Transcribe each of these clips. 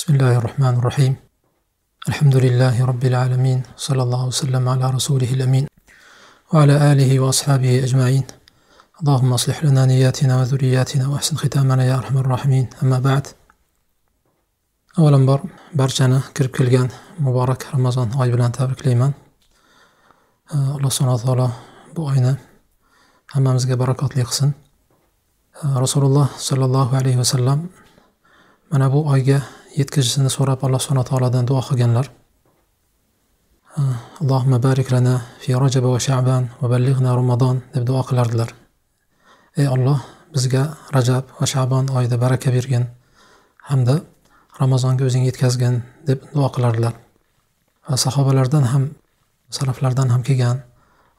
بسم الله الرحمن الرحيم الحمد لله رب العالمين صلى الله وسلم على رسوله الأمين وعلى آله وأصحابه أجمعين اللهم أصلح لنا نياتنا وذرياتنا وأحسن ختامنا يا أرحم الراحمين أما بعد أولا بر برشانا كرب كلغان مبارك رمضان غيب لأن تابرك ليمان الله سبحانه وتعالى بأينا أما مزق بركات ليقصن رسول الله صلى الله عليه وسلم من أبو أيقه yetkazishini so'rab alloh subhana taolodan duo qilganlar. Allohimma barik lana fi rajaba va shaban va ballighna ramazon deb duo qilardilar. Ey olloh bizga rajab va shabon oyida baraka bergin hamda ramazonga o'zing yetkazgin deb duo qilardilar. Va sahobalardan ham salaflardan ham kelgan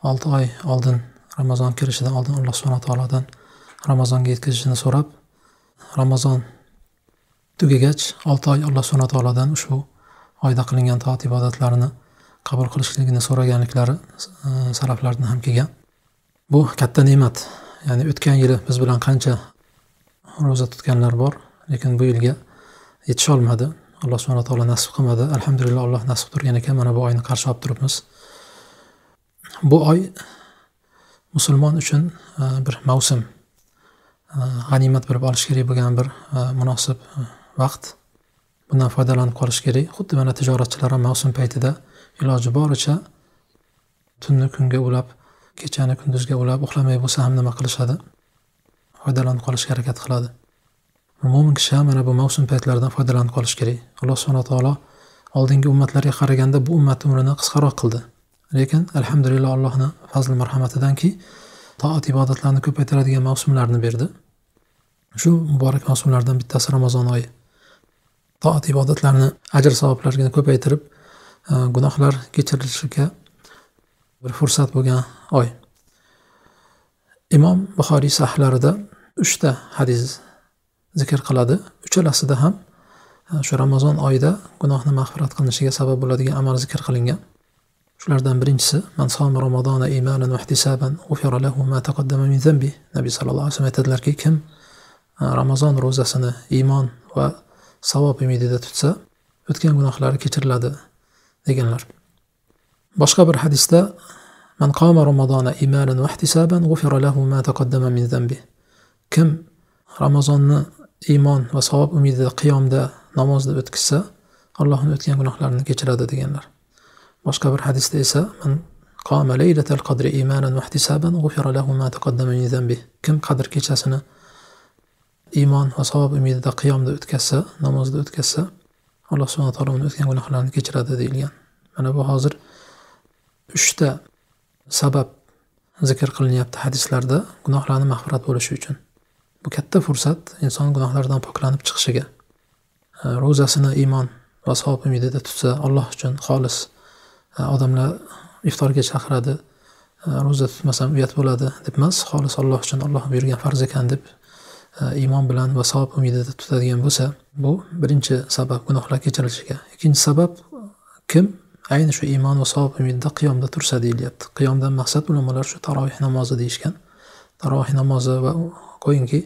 olti oy oldin ramazon kirishidan oldin alloh subhana taolodan ramazonga yetkazishini so'rab ramazon tugagach olti oy alloh subhana taolodan ushbu oyda qilingan toat ibodatlarini qabul qilishligini so'raganliklari e, ham kelgan. Bu katta ne'mat. Ya'ni o'tgan yili biz bilan qancha ro'za tutganlar bor lekin bu yilga yetisholmadi. Alloh subhana taolo nasib qilmadi. Alhamdulillah alloh nasib turgan ekan. Mana bu oyni qarshi olib turibmiz. Bu oy musulmon uchun e, bir mavsum e, g'animat bilib olish kerak bo'lgan bir e, munosib e, vaqt bundan foydalanib qolish kerak. Xuddi mana tijoratchilar ham mavsum paytida iloji boricha tunni kunga ulab kechani kunduzga ulab uxlamay bo'lsa ham nima qilishadi? Foydalanib qolishga harakat qiladi. Mo'min kishi ham mana bu mavsum paytlaridan foydalanib qolish kerak. Alloh subhana taolo oldingi ummatlarga qaraganda bu ummatni umrini qisqaroq qildi. Lekin alhamdulillah allohni fazli marhamatidanki toat ibodatlarni ko'paytiradigan mavsumlarni berdi. Shu muborak mavsumlardan bittasi ramazon oyi. Toat ibodatlarni ajr savoblarini ko'paytirib e, gunohlar kechirilishiga bir fursat bo'lgan oy. Imom buxoriy sahlarida uchta hadis zikr qiladi. Uchalasida ham e, shu ramazon oyida gunohni mag'firat qilinishiga sabab bo'ladigan amal zikr qilingan. Shulardan birinchisi man ramazona imanan ihtisaban lahu ma taqaddama min zambi nabiy sallallohu alayhi vasallam aytadilarki kim e, ramazon ro'zasini iymon va savob umidida tutsa o'tgan gunohlari kechiriladi deganlar. Boshqa bir hadisda man qoma ramazona imanan va ihtisaban lahu ma taqaddama min zambi kim ramazonni iymon va savob umidida qiyomda namozda o'tkazsa allohni o'tgan gunohlarini kechiradi deganlar. Boshqa bir hadisda esa man qoma laylatal qadri imanan va ihtisaban lahu ma taqaddama min zambi kim qadr kechasini iymon va savob umidida qiyomda o'tkazsa namozda o'tkazsa alloh subhana taolo uni o'tgan gunohlarini kechiradi deyilgan. Mana bu hozir uchta sabab zikr qilinyapti hadislarda gunohlarni mag'firat bo'lishi uchun. Bu katta fursat inson gunohlardan poklanib chiqishiga e, ro'zasini iymon va savob umidida tutsa alloh uchun xolis e, odamlar iftorga chaqiradi e, ro'za tutmasam uyat bo'ladi deb emas xolis alloh uchun olloh buyurgan farz ekan deb iymon bilan va savob umidida tutadigan bo'lsa bu birinchi sabab gunohlar kechirilishiga ikkinchi sabab kim ayni shu iymon va savob umidida qiyomda tursa deyilyapti qiyomdan maqsad ulamolar shu taroveh namozi deyishgan taroveh namozi va qo'yingki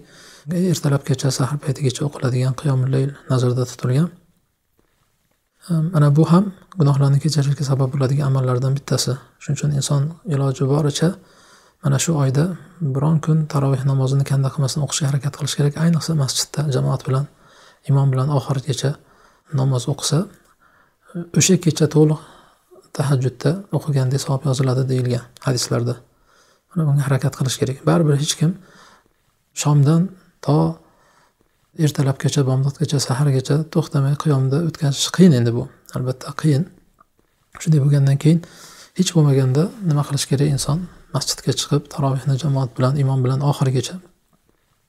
ertalabgacha sahar paytigacha o'qiladigan qiyomillayl nazarda tutilgan mana bu ham gunohlarni kechirishga sabab bo'ladigan amallardan bittasi shuning uchun inson iloji boricha mana shu oyda biron kun taroveh namozini kanda qilmasdan o'qishga harakat qilish kerak. Ayniqsa masjidda jamoat bilan imom bilan oxirigacha namoz o'qisa o'sha kecha to'liq tahajjudda o'qigandek savob yoziladi deyilgan hadislarda. Mana bunga harakat qilish kerak. Baribir hech kim shomdan to ertalabgacha bomdodgacha sahargacha to'xtamay qiyomda o'tkazish qiyin endi bu. Albatta qiyin. Shunday bo'lgandan keyin hech bo'lmaganda nima qilish kerak inson? Masjidga chiqib tarovehni jamoat bilan imom bilan oxirigacha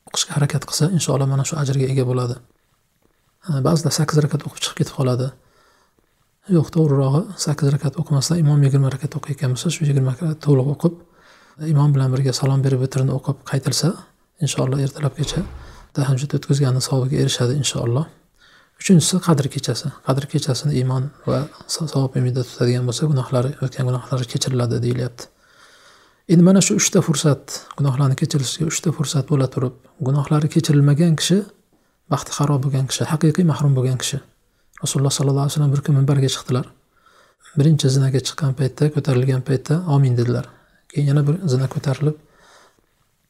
o'qishga harakat qilsa inshaalloh mana shu ajrga ega bo'ladi. Ba'zida sakkiz rakat o'qib chiqib ketib qoladi. Yo'q to'g'rirog'i sakkiz rakat o'qimasdan imom yigirma rakat o'qiyotgan bo'lsa shu yigirma rakat to'liq o'qib imom bilan birga salom berib vitrini o'qib qaytilsa inshaalloh ertalabgacha tahajjud o'tkazganni savobiga erishadi inshaalloh. Uchinchisi qadr kechasi. Qadr kechasini iymon va savob umidda tutadigan bo'lsa gunohlari o'tgan gunohlari kechiriladi deyilyapti. Endi mana shu uchta fursat gunohlarni kechirishga uchta fursat bo'la turib gunohlari kechirilmagan kishi baxti xarob bo'lgan kishi haqiqiy mahrum bo'lgan kishi. Rasululloh sollallohu alayhi vasallam bir kun minbarga chiqdilar. Birinchi zinaga chiqqan paytda ko'tarilgan paytda omin dedilar. Keyin yana bir zina ko'tarilib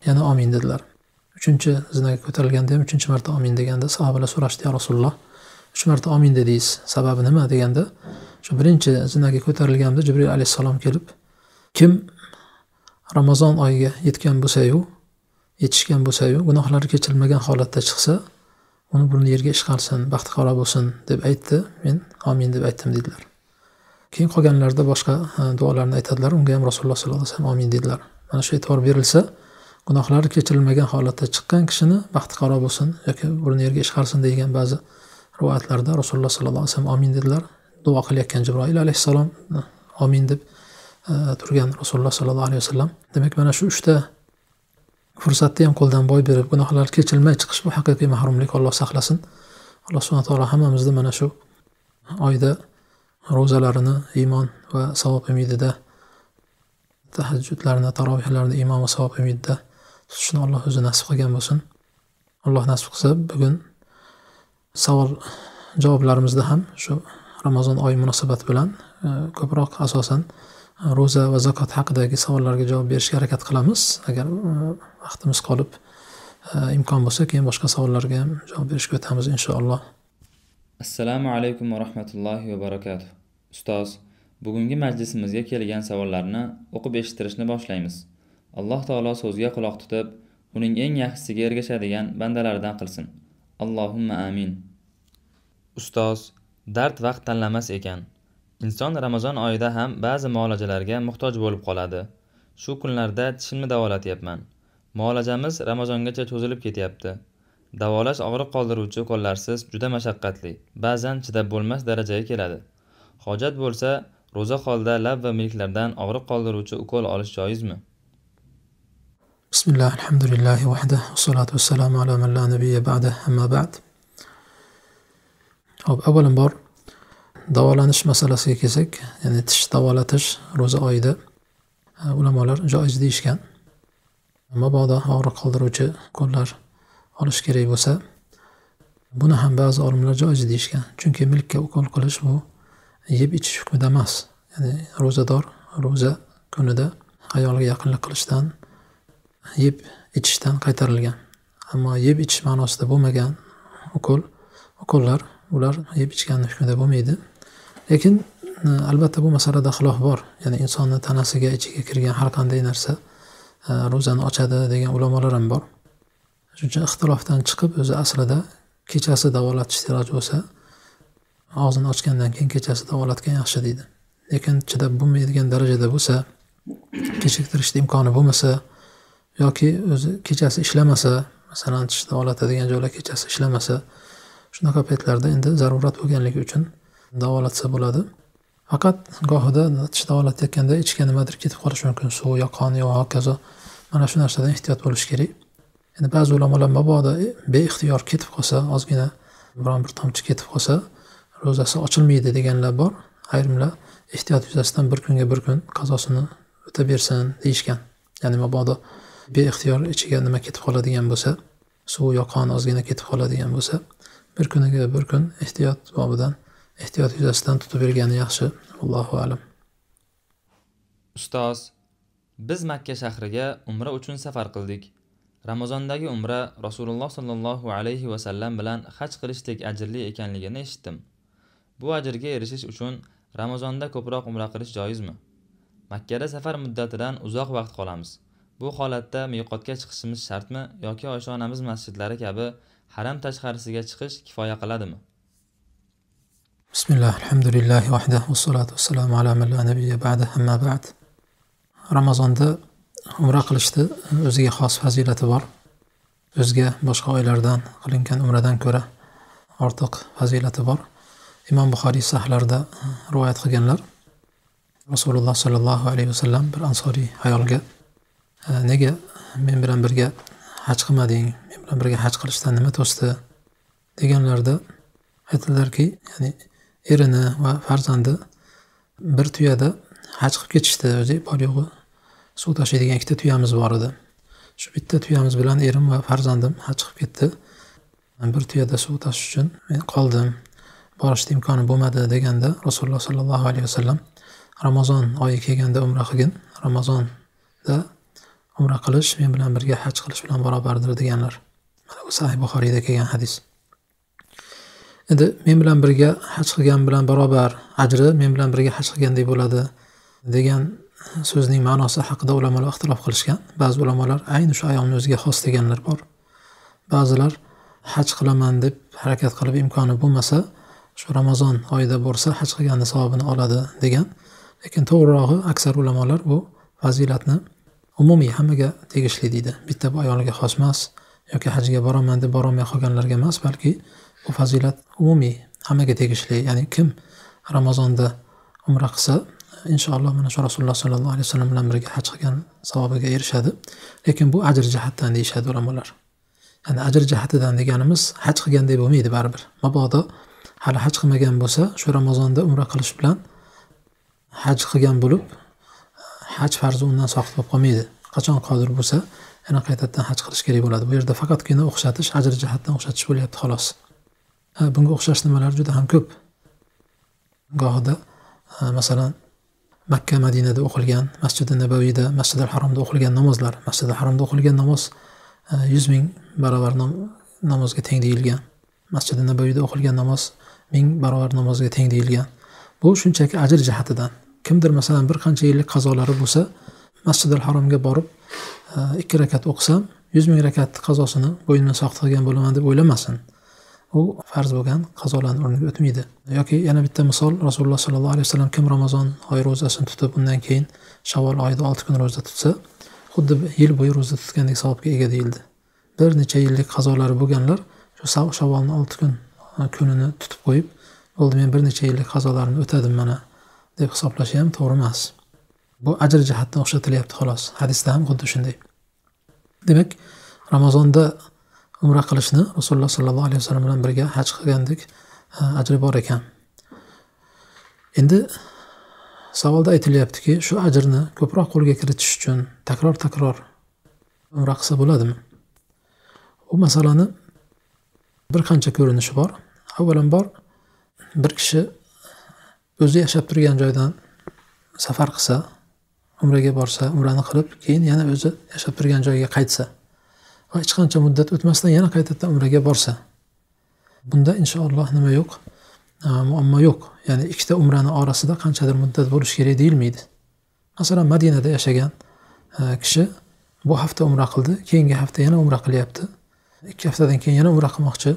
yana omin dedilar. Uchinchi zinaga ko'tarilganda ham uchinchi marta omin deganda sahobalar so'rashdi ya rasululloh uch marta omin dedingiz sababi nima? deganda shu birinchi zinaga ko'tarilganda jibril alayhissalom kelib kim ramazon oyiga yetgan bo'lsayu yetishgan bo'lsayu gunohlari kechirilmagan holatda chiqsa uni burni yerga ishqalsin baxti qaro bo'lsin deb aytdi. Men omin deb aytdim dedilar. Keyin qolganlarida boshqa duolarni aytadilar. Unga ham rasululloh sollallohu alayhi vasallam omin dedilar. Mana shu e'tibor berilsa gunohlari kechirilmagan holatda chiqqan kishini baxti qaro bo'lsin yoki burni yerga ishqalsin degan ba'zi rivoyatlarda rasululloh sollallohu alayhi vasallam omin dedilar. Duo qilayotgan jibroil alayhissalom omin deb turgan rasululloh sollallohu alayhi vasallam. Demak mana shu uchta fursatni ham qo'ldan boy berib gunohlar kechilmay chiqish bu haqiqiy mahrumlik. Alloh saqlasin. Alloh subhana taolo hammamizni mana shu oyda ro'zalarini iymon va savob umidida tahajjudlarini tarovihlarni iymon va savob umidida tutishni alloh o'zi nasib qilgan bo'lsin. Alloh nasib qilsa bugun savol javoblarimizda ham shu ramazon oyi munosabati bilan e, ko'proq asosan ro'za va zakot haqidagi savollarga javob berishga harakat qilamiz. Agar e, vaqtimiz qolib e, imkon bo'lsa keyin boshqa savollarga ham javob berishga o'tamiz inshaalloh. Assalomu alaykum va rahmatullohi va barakatuh. Ustoz bugungi majlisimizga kelgan savollarni o'qib eshittirishni boshlaymiz. Alloh taolo so'ziga quloq tutib uning eng yaxshisiga ergashadigan bandalaridan qilsin. Allohumma amin. Ustoz dard vaqt tanlamas ekan. Inson ramazon oyida ham ba'zi muolajalarga muhtoj bo'lib qoladi. Shu kunlarda tishimni davolatyapman. Muolajamiz ramazongacha cho'zilib ketyapti. Davolash og'riq qoldiruvchi ukollarsiz juda mashaqqatli ba'zan chidab bo'lmas darajaga keladi. Hojat bo'lsa ro'za holda lab va milklardan og'riq qoldiruvchi ukol olish joizmi? Bismillah alhamdulillahi vahda vassalotu vassalamu ala man la nabiyya ba'da amma ba'd. Ho'p avvalambor davolanish masalasiga kelsak ya'ni tish davolatish ro'za oyida e, ulamolar joiz deyishgan. Mabodo og'riq qoldiruvchi ukollar olish kerak bo'lsa buni ham ba'zi olimlar joiz deyishgan. Chunki milkka ukol qilish bu yeb ichish hukmida emas. Ya'ni ro'zador ro'za kunida ayolga yaqinlik qilishdan yeb ichishdan qaytarilgan. Ammo yeb ichish ma'nosida bo'lmagan ukol ukollar ular yeb ichganni hukmida bo'lmaydi. Lekin e, albatta bu masalada xilof bor. Ya'ni insonni tanasiga ichiga kirgan har qanday narsa e, ro'zani ochadi degan ulamolar ham bor. Shuning uchun ixtilofdan chiqib o'zi aslida kechasi davolatish iloji bo'lsa og'zini ochgandan keyin kechasi davolatgan yaxshi deydi. Lekin chidab bo'lmaydigan darajada bo'lsa kechiktirishni imkoni bo'lmasa yoki o'zi kechasi ishlamasa masalan tish davolatadigan joylar kechasi ishlamasa shunaqa paytlarda endi zarurat bo'lganligi uchun davolatsa bo'ladi. Faqat gohida tish davolatayotganda ichga nimadir ketib qolishi mumkin. Suv yo qon yo hokazo. Mana shu narsadan ehtiyot bo'lish kerak. Endi ba'zi ulamolar mabodo beixtiyor ketib qolsa ozgina biron bir tomchi ketib qolsa ro'zasi ochilmaydi deganlar bor. Ayrimlar ehtiyot yuzasidan bir kunga bir kun qazosini o'tabersin deyishgan. Ya'ni mabodo beixtiyor ichiga nima ketib qoladigan bo'lsa suv yo qon ozgina ketib qoladigan bo'lsa bir kuniga bir kun ehtiyot bobidan ehtiyot yuzasidan tutib bergani yaxshi. Allohu alam. Ustoz biz makka shahriga umra uchun safar qildik. Ramazondagi umra rasululloh sollallohu alayhi vasallam bilan haj qilishdek ajrli ekanligini eshitdim. Bu ajrga erishish uchun ramazonda ko'proq umra qilish joizmi? Makkada safar muddatidan uzoq vaqt qolamiz. Bu holatda miqotga chiqishimiz shartmi yoki oysha onamiz masjidlari kabi haram tashqarisiga chiqish kifoya qiladimi? Bismillah alhamdulillahi vahda vassalotu vassalamu ala man la nabiyya ba'da amma ba'd. Ramazonda umra qilishni o'ziga xos fazilati bor. O'zga boshqa oylardan qilingan umradan ko'ra ortiq fazilati bor. Imom buxoriy sahlarida uh, rivoyat qilganlar. Rasululloh sollallohu alayhi vasallam bir ansoriy ayolga uh, nega men bilan birga haj qilmading men bilan birga haj qilishdan nima to'sdi deganlarida aytdilarki ya'ni erini va farzandi bir tuyada haj qilib ketishdi. O'zi bor yo'g'i suv tashiydigan ikkita tuyamiz bor edi. Shu bitta tuyamiz bilan erim va farzandim haj qilib ketdi bir tuyada suv tashish uchun men qoldim. Borishni imkoni bo'lmadi deganda rasululloh sollallohu alayhi vasallam ramazon oyi kelganda umra qilgin. Ramazonda umra qilish men bilan birga haj qilish bilan barobardir deganlar. Mana bu sahih buxoriyda kelgan hadis. Endi men bilan birga haj qilgan bilan barobar ajri men bilan birga haj qilgandek bo'ladi degan so'zning ma'nosi haqida ulamolar ixtilof qilishgan. Ba'zi ulamolar ayni shu ayolni o'ziga xos deganlar bor. Ba'zilar haj qilaman deb harakat qilib imkoni bo'lmasa shu ramazon oyida borsa haj qilganni savobini oladi degan. Lekin to'g'rirog'i aksar ulamolar bu fazilatni umumiy hammaga tegishli deydi. Bitta bu ayolga xos emas yoki hajga boraman deb borolmay qolganlarga emas balki bu fazilat umumiy hammaga tegishli. Ya'ni kim ramazonda umra qilsa inshaalloh mana shu rasululloh sollallohu alayhi vasallam bilan birga haj qilgan savobiga erishadi. Lekin bu ajr jihatdan deyishadi ulamolar. Ya'ni ajr jihatidan deganimiz haj qilgandek bo'lmaydi baribir. Mabodo hali haj qilmagan bo'lsa shu ramazonda umra qilish bilan haj qilgan bo'lib haj farzi undan soqit bo'lib qolmaydi. Qachon qodir bo'lsa yana qaytadan haj qilish kerak bo'ladi. Bu yerda faqatgina o'xshatish ajr jihatdan o'xshatish bo'lyapti xolos. Bunga o'xshash nimalar juda ham ko'p. Gohida masalan makka madinada o'qilgan masjidi nabaviyda masjidi haromda o'qilgan namozlar. Masjidi haromda o'qilgan namoz yuz ming barobar namozga teng deyilgan. Masjidi nabaviyda o'qilgan namoz ming barobar namozga teng deyilgan. Bu shunchaki ajr jihatidan. Kimdir masalan bir qancha yillik qazolari bo'lsa masjidil haromga borib ikki rakat o'qisam yuz ming rakat qazosini bo'ynimdan soqit qilgan bo'laman deb o'ylamasin. U farz bo'lgan qazolarni o'rniga o'tmaydi. Yoki yana bitta misol rasululloh sollallohu alayhi vasallam kim ramazon oyi ro'zasini tutib undan keyin shavvol oyida olti kun ro'za tutsa xuddi yil bo'yi ro'za tutgandek savobga ega deyildi. Bir necha yillik qazolari bo'lganlar shu shavvolni olti kun e, kunini tutib qo'yib bo'ldi men bir necha yillik qazolarimni o'tadim mana deb hisoblashi ham to'g'ri emas. Bu ajr jihatdan o'xshatilyapti xolos. Hadisda ham xuddi shunday. Demak ramazonda umra qilishni rasululloh sollallohu alayhi vasallam bilan birga haj qilgandek ajri bor ekan. Endi savolda aytilyaptiki shu ajrni ko'proq qo'lga kiritish uchun takror takror umra qilsa bo'ladimi? Bu masalani bir qancha ko'rinishi bor. Avvalambor bir kishi o'zi yashab turgan joydan safar qilsa umraga borsa umrani qilib keyin yana o'zi yashab turgan joyiga qaytsa. Hech qancha muddat o'tmasdan yana qaytadan umraga borsa bunda inshaalloh nima yo'q? Muammo yo'q. Ya'ni ikkita umrani orasida qanchadir muddat bo'lishi kerak deyilmaydi. Masalan madinada yashagan kishi bu hafta umra qildi keyingi hafta yana umra qilyapti. Ikki haftadan keyin yana umra qilmoqchi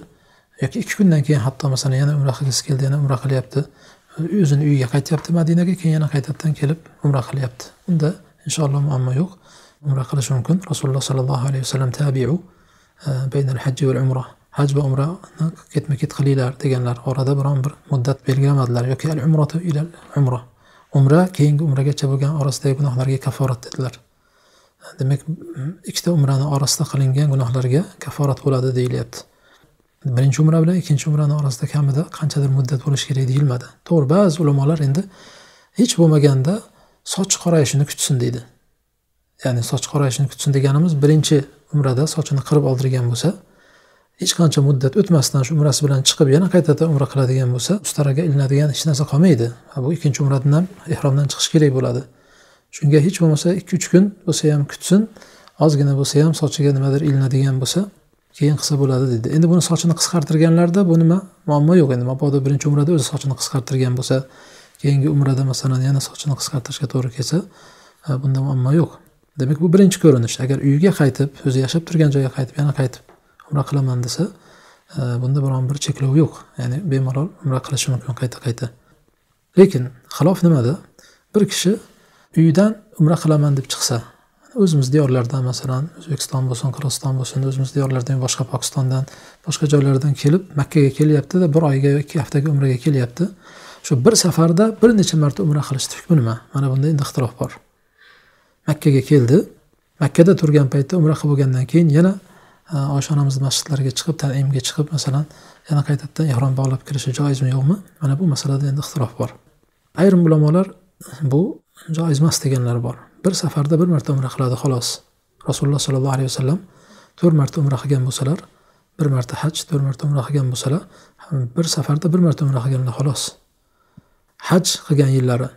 yoki ikki kundan keyin hatto masalan yana umra qilgisi keldi yana umra qilyapti. O'zini uyiga qaytyapti madinaga keyin yana qaytadan kelib umra qilyapti. Unda inshaalloh muammo yo'q. Umra qilish mumkin. Rasululloh sollallohu alayhi vasallam tabiu e, baynal hajji val umra haj va umrani ketma ket qilinglar deganlar orada biron bir muddat belgilamadilar. Yoki al umratu ilal umra umra keyingi umragacha bo'lgan orasidagi gunohlarga kaforat dedilar. Demak ikkita umrani orasida qilingan gunohlarga kaforat bo'ladi deyilyapti. Birinchi umra bilan ikkinchi umrani orasida kamida qanchadir muddat bo'lishi kerak deyilmadi. To'g'ri ba'zi ulamolar endi hech bo'lmaganda soch qorayishini kutsin deydi. Ya'ni soch qorayishini kutsin deganimiz birinchi umrada sochini qirib oldirgan bo'lsa hech qancha muddat o'tmasdan shu umrasi bilan chiqib yana qaytadan umra qiladigan bo'lsa ustaraga ilinadigan hech narsa qolmaydi. Bu ikkinchi umradan ham ehromdan chiqish kerak bo'ladi. Shunga hech bo'lmasa ikki uch kun bo'lsa ham kutsin ozgina bo'lsa ham sochiga nimadir ilinadigan bo'lsa keyin qilsa bo'ladi deydi endi buni sochini qisqartirganlarda bu nima? Muammo yo'q endi. Mabodo birinchi umrada o'zi sochini qisqartirgan bo'lsa keyingi umrada masalan yana sochini qisqartirishga to'g'ri kelsa bunda muammo yo'q. Demak bu birinchi ko'rinish. Agar uyiga qaytib o'zi yashab turgan joyiga qaytib yana qaytib umra qilaman desa e, bunda biron bir cheklov yo'q. Ya'ni bemalol umra qilishi mumkin qayta qayta. Lekin xilof nimada? Bir kishi uyidan umra qilaman deb chiqsa o'zimiz diyorlardan masalan o'zbekiston bo'lsin qirg'iziston bo'lsin o'zimiz diyorlardan boshqa pokistondan boshqa joylardan kelib makkaga kelyaptida bir oyga ikki haftaga umraga kelyapti. Shu bir safarda bir necha marta umra qilishni hukmi nima? Mana bunda endi ixtilof bor. Makkaga keldi. Makkada turgan paytda umra qilib bo'lgandan keyin yana e, oysha onamiz masjidlariga chiqib tanimga chiqib masalan yana qaytadan ehrom bog'lab kirishi joizmi yo'qmi? Mana bu masalada endi ixtilof bor. Ayrim ulamolar bu joiz emas deganlar bor. Bir safarda bir marta umra qiladi xolos. Rasululloh sollallohu alayhi vasallam to'rt marta umra qilgan bo'lsalar bir marta haj to'rt marta umra qilgan bo'lsalar bir safarda bir marta umra qilganlar xolos. Haj qilgan yillari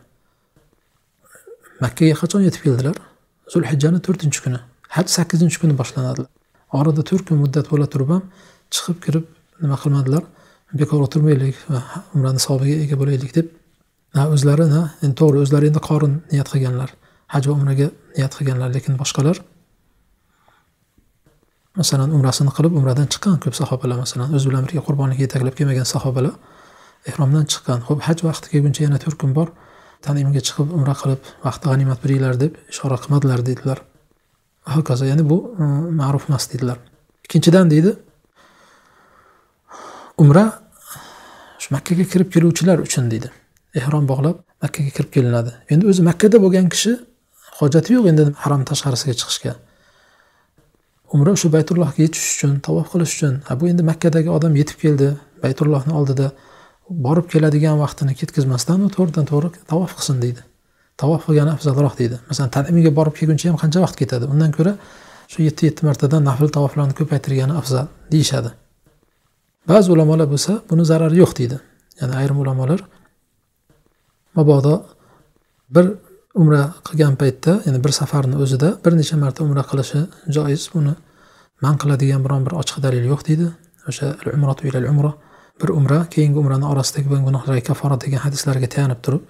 makkaga qachon yetib keldilar? Zulhijjani to'rtinchi kuni haj sakkizinchi kuni boshlanadi. Orada to'rt kun muddat bo'la turib ham chiqib kirib nima qilmadilar? Bekor o'tirmaylik va umrani savobiga ega bo'laylik deb na o'zlari na endi to'g'ri o'zlari endi qorin niyat qilganlar. Haj va umraga niyat qilganlar lekin boshqalar? Masalan umrasini qilib umradan chiqqan ko'p sahobalar masalan o'zi bilan birga qurbonlikka yetaklab kelmagan sahobalar ehromdan chiqqan. Ho'p haj vaqti kelguncha yana to'rt kun bor tanimga chiqib umra qilib vaqti g'animat bilinglar deb ishora qilmadilar deydilar va hokazo ya'ni bu e, ma'ruf emas deydilar ikkinchidan deydi umra shu makkaga kirib keluvchilar uchun deydi. Ehrom bog'lab makkaga kirib kelinadi. Endi o'zi makkada bo'lgan kishi hojati yo'q endi harom tashqarisiga chiqishga. Umra o'sha baytullohga yetish uchun tavof qilish uchun. Ha bu endi makkadagi odam yetib keldi baytullohni oldida borib keladigan vaqtini ketkazmasdan to'g'ridan to'g'ri tavof qilsin deydi. Tavof qilgani afzalroq deydi. Masalan tanimiga borib kelguncha ham qancha vaqt ketadi? Undan ko'ra shu yetti yetti martadan nafl tavoflarni ko'paytirgani afzal deyishadi. Ba'zi ulamolar bo'lsa buni zarari yo'q deydi. Ya'ni ayrim ulamolar mabodo bir umra qilgan paytda ya'ni bir safarni o'zida bir necha marta umra qilishi joiz. Buni man qiladigan biron bir ochiq dalil yo'q deydi. O'sha umratu ilal umra bir umra keyingi umrani orasidagi bo'lgan gunohlarga kaforat degan hadislarga tayanib turib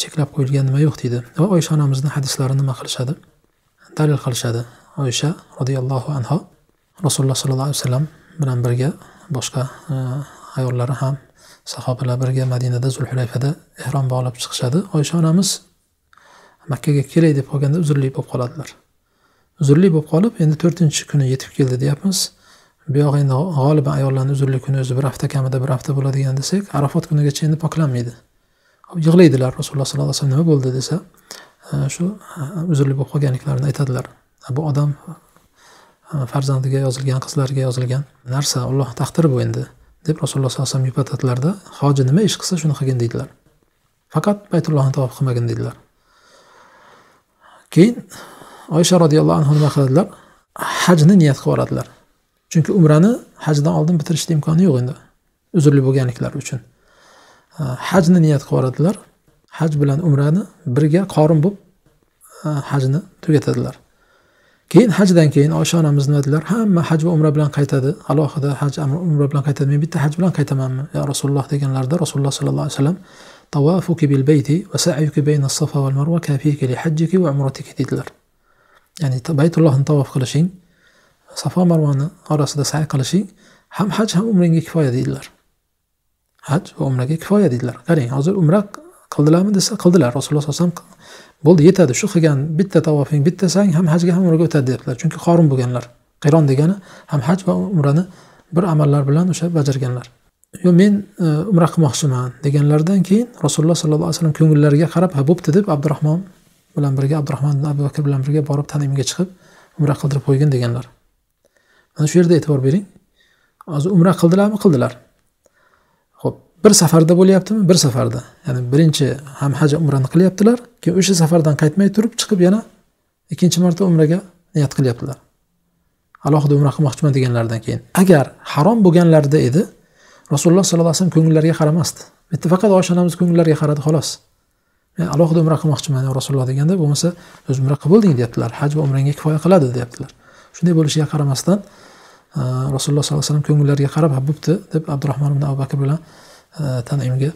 cheklab qo'yilgan nima yo'q deydi. Va oysha onamizni hadislari nima qilishadi? Dalil qilishadi. Oysha roziyallohu anho rasululloh sollallohu alayhi vasallam bilan birga boshqa e, ayollari ham sahobalar birga madinada zulhulayfada ehrom bog'lab chiqishadi. Oysha onamiz makkaga kelay deb qolganda uzrli bo'lib qoladilar. Uzrli bo'lib qolib endi to'rtinchi kuni yetib keldi deyapmiz. Bu yoq endi g'oliban ayollarni uzrli kuni o'zi bir hafta kamida bir hafta bo'ladigan desak arafot kunigacha endi poklanmaydi. Yig'laydilar rasululloh sollallohu alayhi vasallam nima bo'ldi desa e, shu e, uzrli bo'lib qolganliklarini aytadilar. E, bu odam farzandiga yozilgan qizlariga yozilgan narsa alloh taqdiri bu endi deb rasululloh sallallohu alayhi vasallam yupatadilarda hoji nima ish qilsa shuni qilgin deydilar. Faqat baytullohni tavof qilmagin deydilar. Keyin oysha roziyallohu anhu nima qiladilar? Hajni niyat qilib yuboradilar chunki umrani hajdan oldin bitirishni imkoni yo'q endi uzrli bo'lganliklari uchun. Hajni niyat qilib yuboradilar. Haj bilan umrani birga qorin bo'lib hajni tugatadilar. Keyin hajdan keyin oysha onamiz nima dedilar? Hamma haj va umra bilan qaytadi. Alohida haj umra bilan qaytadi. Men bitta haj bilan qaytamanmi? Yo rasululloh deganlarida rasululloh sollallohu alayhi vasallam tavafuki bil bayti va sa'yuki bayna safa val marva kafiki li hajjiki va umratiki dedilar. Ya'ni baytullohni tavof qilishing safo marvani orasida sa'y qilishing ham haj ham umringga kifoya deydilar. Haj va umraga kifoya deydilar. Qarang hozir umra qildilarmi desa qildilar. Rasululloh sallallohu alayhi vasallam bo'ldi yetadi. Shu qilgan bitta tavofing bitta sang ham hajga ham umraga o'tadi deyaptilar chunki qorin bo'lganlar. Qiron degani ham haj va umrani bir amallar bilan o'sha bajarganlar. Yo men e, umra qilmoqchiman deganlaridan keyin rasululloh sollallohu alayhi vasallam ko'ngillariga qarab ha bo'pti deb abdurahmon bilan birga abdurahmon abu bakr bilan birga borib tanimiga chiqib umra qildirib qo'ygin deganlar. Mana shu yerda e'tibor bering. Hozir umra qildilarmi? Qildilar. Ho'p bir safarda bo'lyaptimi? Bir safarda. Ya'ni birinchi ham haj umrani qilyaptilar keyin o'sha safardan qaytmay turib chiqib yana ikkinchi marta umraga niyat qilyaptilar. Alohida umra qilmoqchiman deganlaridan keyin. Agar harom bo'lganlarida edi rasululloh sollallohu alayhi vasallam ko'ngillariga qaramasdi. Bitta faqat oysha onamiz ko'ngillariga qaradi xolos. Men alohida umra qilmoqchiman rasululloh deganda bo'lmasa o'z umra qilib bo'lding deyaptilar. Haj va umrangga kifoya qiladi deyaptilar. Shunday bo'lishiga qaramasdan e, rasululloh sollallohu alayhi vasallam ko'ngillariga qarab ha bo'pti deb abdurahmon ibn abu bakr bilan e, tanimga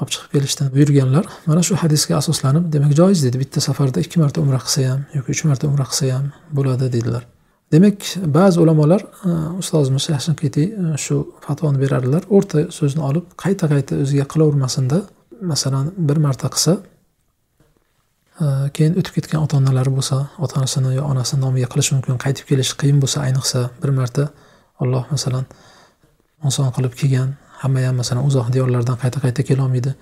olib chiqib kelishdan buyurganlar. Mana shu hadisga asoslanib demak joiz deydi bitta safarda ikki marta umra qilsa ham yoki uch marta umra qilsa ham bo'ladi dedilar. Demak ba'zi ulamolar e, ustozimiz yashinqiytiy shu fatvoni berardilar. O'rta so'zni olib qayta qayta o'ziga qilavermasinda masalan bir marta qilsa Э, keyin o'tib ketgan ota onalari bo'lsa ota onasini yo onasini nomiga qilish mumkin qaytib kelish qiyin bo'lsa ayniqsa bir marta olloh masalan oson qilib kelgan hamma ham masalan uzoq diyorlardan qayta qayta kelolmaydi.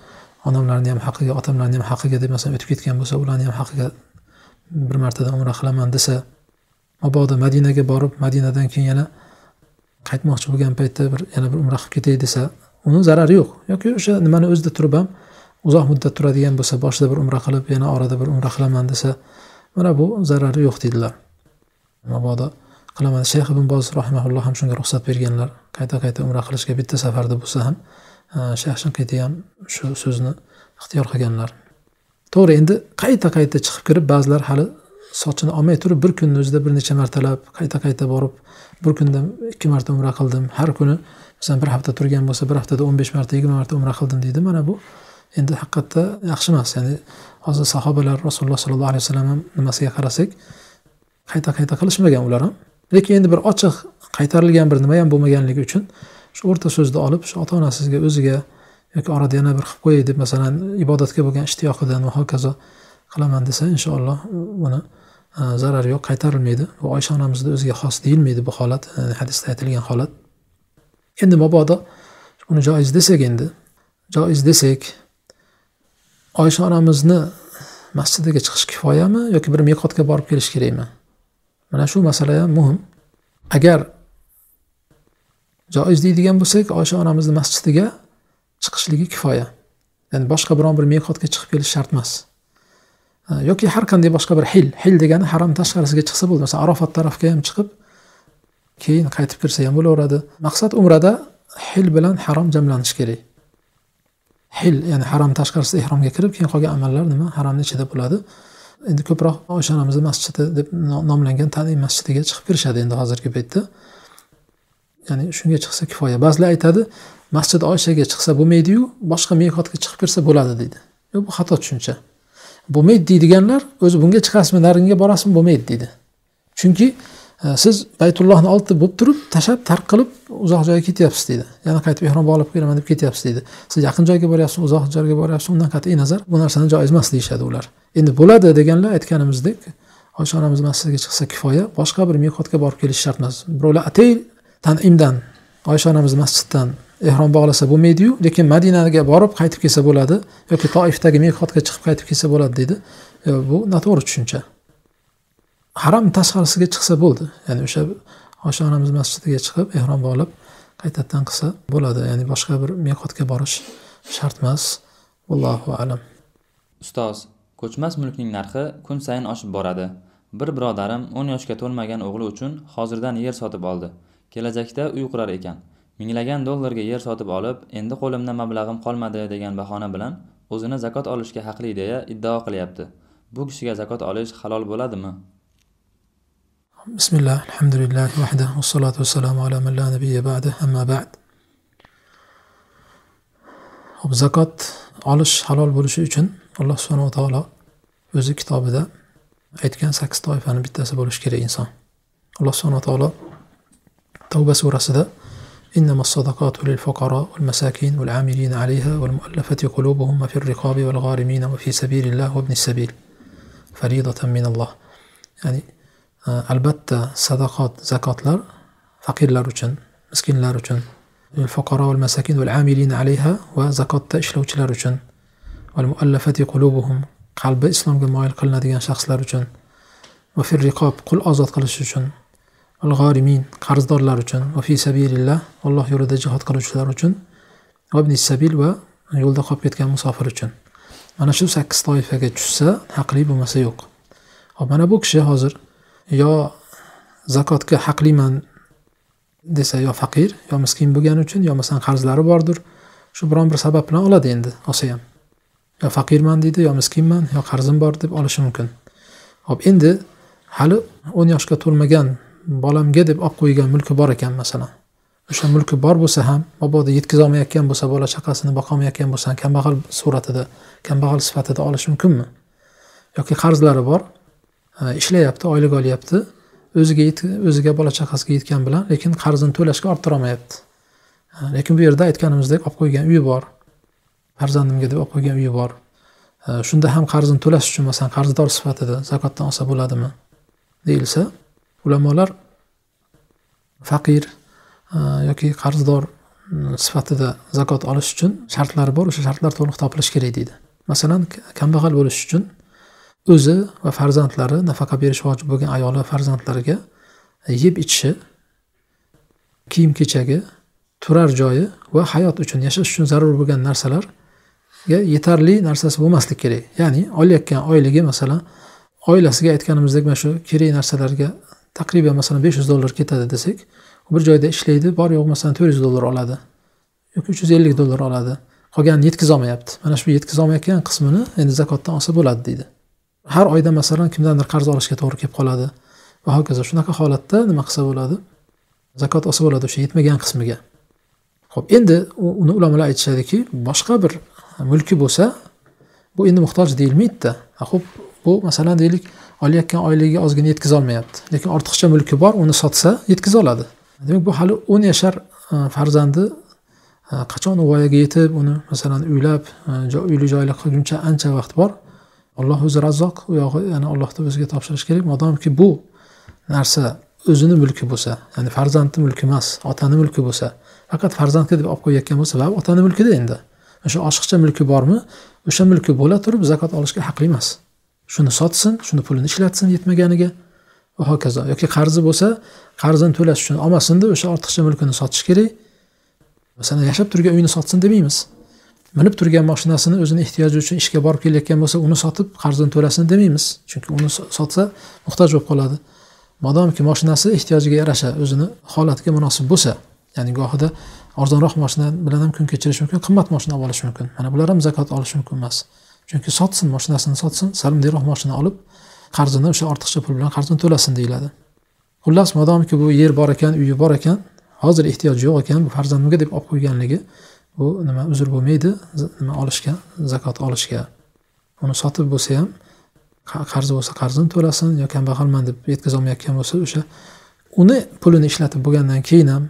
Onamlarni ham haqqiga otamlarni ham haqqiga deb masalan o'tib ketgan bo'lsa ularni ham haqqiga bir martadan umra qilaman desa mabodo madinaga borib madinadan keyin yana qaytmoqchi bo'lgan paytda bir yana bir umra qilib ketay desa uni zarari yo'q. Yoki o'sha nimani o'zida turib ham uzoq muddat turadigan bo'lsa boshida bir umra qilib yana orada bir umra qilaman desa mana bu zarari yo'q deydilar mabodo qilaman. Shayx ibn boz rahimaulloh ham shunga ruxsat berganlar. Qayta qayta umra qilishga bitta safarda bo'lsa ham shayx shanqitiy ham shu so'zni ixtiyor qilganlar. To'g'ri endi qayta qayta chiqib kirib ba'zilar hali sochini olmay turib bir kunni o'zida bir necha martalab qayta qayta borib bir kunda ikki marta umra qildim. Har kuni masalan bir hafta turgan bo'lsa bir haftada o'n besh marta yigirma marta umra qildim deydi. Mana bu endi haqiqatda yaxshi emas. Ya'ni hozir sahobalar rasululloh sollallohu alayhi vasallam ham nimasiga qarasak qayta qayta qilishmagan ular ham. Lekin endi bir ochiq qaytarilgan bir nima ham bo'lmaganligi uchun shu o'rta so'zni olib shu ota onasiga o'ziga yoki orada yana bir qilib qo'yay deb masalan ibodatga bo'lgan ishtiyoqidan va hokazo qilaman desa inshaalloh buni e, zarari yo'q qaytarilmaydi. Bu oysha onamizni o'ziga xos deyilmaydi bu holat e, hadisda aytilgan holat. Endi mabodo uni joiz desak endi joiz desak oysha onamizni masjidiga chiqish kifoyami yoki bir meqotga borib kelish kerakmi? Mana shu masala ham muhim. Agar joiz deydigan bo'lsak oysha onamizni masjidiga chiqishligi kifoya. Ya'ni boshqa biron bir meqotga chiqib kelish shart emas. Yoki har qanday boshqa bir hil hil degani harom tashqarisiga chiqsa bo'ldi. Masalan arofat tarafga ham chiqib keyin qaytib kirsa ham bo'laveradi. Maqsad umrada hil bilan harom jamlanishi kerak. Hil ya'ni harom tashqarisida ehromga kirib keyin qolgan amallar nima? Haromni ichida bo'ladi. Endi ko'proq osha onamizni masjidi deb nomlangan tanim masjidiga chiqib kirishadi endi hozirgi paytda. Ya'ni shunga chiqsa kifoya. Ba'zilar aytadi masjid oyshaga chiqsa bo'lmaydiyu boshqa mehotga chiqib kirsa bo'ladi deydi. Yo'q bu xato tushuncha. Bo'lmaydi deydiganlar o'zi bunga chiqasizmi naringa borasizmi bo'lmaydi deydi. Chunki siz baytullohni oldida bo'lib turib tashlab tark qilib uzoq joyga ketyapsiz deydi. Yana qaytib ehrom bog'lab kelaman deb ketyapsiz deydi. Siz yaqin joyga boryapsiz uzoq joyga boryapsiz undan qat'iy nazar bu narsani joiz emas deyishadi ular. Endi bo'ladi deganlar aytganimizdek oysha onamiz masjidga chiqsa kifoya boshqa bir mehotga borib kelish shart emas. Birovlar atay tanimdan oysha onamiz masjiddan ehrom bog'lasa bo'lmaydiyu lekin madinaga borib qaytib kelsa bo'ladi yoki toifdagi mehotga chiqib qaytib kelsa bo'ladi deydi. Bu noto'g'ri tushuncha. Haram tashqarisiga chiqsa bo'ldi. Ya'ni o'sha osha onamiz masjidiga chiqib ehrom bog'lab qaytadan qilsa bo'ladi. Ya'ni boshqa bir meqotga borish shart emas. Allohu alam. Ustoz ko'chmas mulkning narxi kun sayin oshib boradi. Bir birodarim o'n yoshga to'lmagan o'g'li uchun hozirdan yer sotib oldi. Kelajakda uy qurar ekan. Minglagan dollarga yer sotib olib endi qo'limda mablag'im qolmadi degan bahona bilan o'zini zakot olishga haqli deya iddao qilyapti. Bu kishiga zakot olish halol bo'ladimi? بسم الله الحمد لله وحده والصلاة والسلام على من لا نبي بعده أما بعد زكاة علش حلال بولش için الله سبحانه وتعالى özü كان ساكس 8 toifani bittasi bo'lishi kerak الله سبحانه وتعالى توبة سورة surasida إنما الصدقات للفقراء والمساكين والعاملين عليها والمؤلفة قلوبهم في الرقاب والغارمين وفي سبيل الله وابن السبيل فريضة من الله يعني albatta sadaqot zakotlar faqirlar uchun miskinlar uchun fuqaro val masakin val amilina alayha va zakotda ishlovchilar uchun val muallafati qulubuhum qalbi islomga moyil qilinadigan shaxslar uchun va fir riqob qul ozod qilish uchun g'orimin qarzdorlar uchun va fi sabilillah alloh yo'lida jihod qiluvchilar uchun va sabil va yo'lda qolib ketgan musofir uchun mana shu sakkiz toifaga tushsa haqli bo'lmasa yo'q hop mana bu kishi hozir yo zakotga haqliman desa yo faqir yo miskin bo'lgani uchun yo masalan qarzlari bordir shu biron bir sabab bilan oladi endi olsa ham yo faqirman deydi yo miskinman yo qarzim bor deb olishi mumkin. Hop endi hali o'n yoshga to'lmagan bolamga deb olib qo'ygan mulki bor ekan masalan. O'sha mulki bor bo'lsa ham mabodo yetkazolmayotgan bo'lsa bola chaqasini boqolmayotgan bo'lsa kambag'al suratida kambag'al sifatida olish mumkinmi? Yoki qarzlari bor ishlayapti oylik olyapti. O'ziga o'ziga bola chaqasiga yetgan bilan lekin qarzini to'lashga orttirolmayapti lekin bu yerda aytganimizdek olib qo'ygan uyi bor. Farzandimga deb olib qo'ygan uyi bor. Shunda ham qarzini to'lash uchun masalan qarzdor sifatida zakotdan olsa bo'ladimi deyilsa ulamolar faqir yoki qarzdor mm, sifatida zakot olish uchun shartlari bor o'sha shartlar to'liq topilishi kerak deydi. Masalan kambag'al bo'lish uchun o'zi va farzandlari nafaqa berish vojib bo'lgan ayoli va farzandlariga yeb ichishi kiyim kechagi turar joyi va hayot uchun yashash uchun zarur bo'lgan narsalarga yetarli narsasi bo'lmasligi kerak. Ya'ni olayotgan oyligi masalan oilasiga aytganimizdek mana shu kerak narsalarga taqriban masalan besh yuz dollar ketadi desak bir joyda ishlaydi bor yo'q masalan to'rt yuz dollar oladi yoki uch yuz ellik dollar oladi. Qolganini yetkazolmayapti mana shu yetkazolmayotgan qismini endi zakotdan olsa bo'ladi deydi. Har oyda masalan kimdandir qarz olishga to'g'ri kelib qoladi va hokazo shunaqa holatda nima qilsa bo'ladi? Zakot olsa bo'ladi o'sha yetmagan qismiga. Ho'p endi uni ulamolar aytishadiki boshqa bir mulki bo'lsa bu endi muhtoj deyilmaydida ho'p bu masalan deylik olayotgan oyligiga ozgina yetkazolmayapti lekin ortiqcha mulki bor uni sotsa yetkaza oladi. Demak bu hali o'n yashar e, farzandi e, qachon u voyaga yetib uni masalan uylab e, uyli joyli qilguncha ancha vaqt bor alloh o'zi razzoq u yog'i ya'ni allohni o'ziga topshirish kerak. Modomki bu narsa o'zini mulki bo'lsa ya'ni farzandni mulki emas otani mulki bo'lsa faqat farzandga deb olib qo'yayotgan bo'lsa va otani mulkida endi. O'sha oshiqcha mulki bormi o'sha mulki bo'la turib zakot olishga haqli emas. Shuni sotsin shuni pulini ishlatsin yetmaganiga. Va hokazo. Yoki qarzi bo'lsa qarzini to'lash uchun olmasinda o'sha ortiqcha mulkini sotish kerak. Masalan yashab turgan uyini sotsin demaymiz. Minib turgan mashinasini o'zini ehtiyoji uchun ishga borib kelayotgan bo'lsa uni sotib qarzini to'lasin demaymiz. Chunki uni sotsa muhtoj bo'lib qoladi. Modomiki mashinasi ehtiyojiga yarasha o'zini holatiga munosib bo'lsa ya'ni gohida arzonroq mashina bilan ham kun kechirish mumkin qimmat mashina olib olish mumkin. Mana bular ham zakot olishi mumkin emas. Chunki sotsin mashinasini sotsin salimdekroq mashina olib qarzini o'sha ortiqcha pul bilan qarzini to'lasin deyiladi. Xullas modomiki bu yer bor ekan uyi bor ekan hozir ehtiyoji yo'q ekan bu farzandimga deb olib qo'yganligi bu nima uzr bo'lmaydi nima olishga zakot olishga. Uni sotib bo'lsa ham qarzi bo'lsa qarzini to'lasin yo kambag'alman deb yetkazolmayotgan bo'lsa o'sha uni pulini ishlatib bo'lgandan keyin ham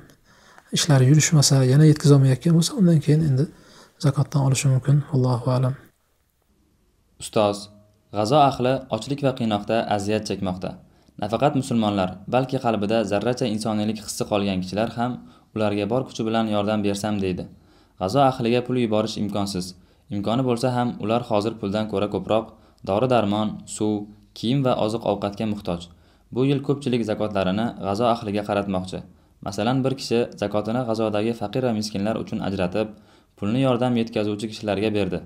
ishlari yurishmasa yana yetkazolmayotgan bo'lsa undan keyin endi zakotdan olishi mumkin. Allohu alam. Ustoz g'azo ahli ochlik va qiynoqda aziyat chekmoqda. Nafaqat musulmonlar balki qalbida zarracha insoniylik hissi qolgan kishilar ham ularga bor kuchi bilan yordam bersam deydi. G'azo ahliga pul yuborish imkonsiz. Imkoni bo'lsa ham ular hozir puldan ko'ra ko'proq dori darmon suv kiyim va oziq ovqatga muhtoj. Bu yil ko'pchilik zakotlarini g'azo ahliga qaratmoqchi. Masalan bir kishi zakotini g'azodagi faqir va miskinlar uchun ajratib pulni yordam yetkazuvchi kishilarga berdi.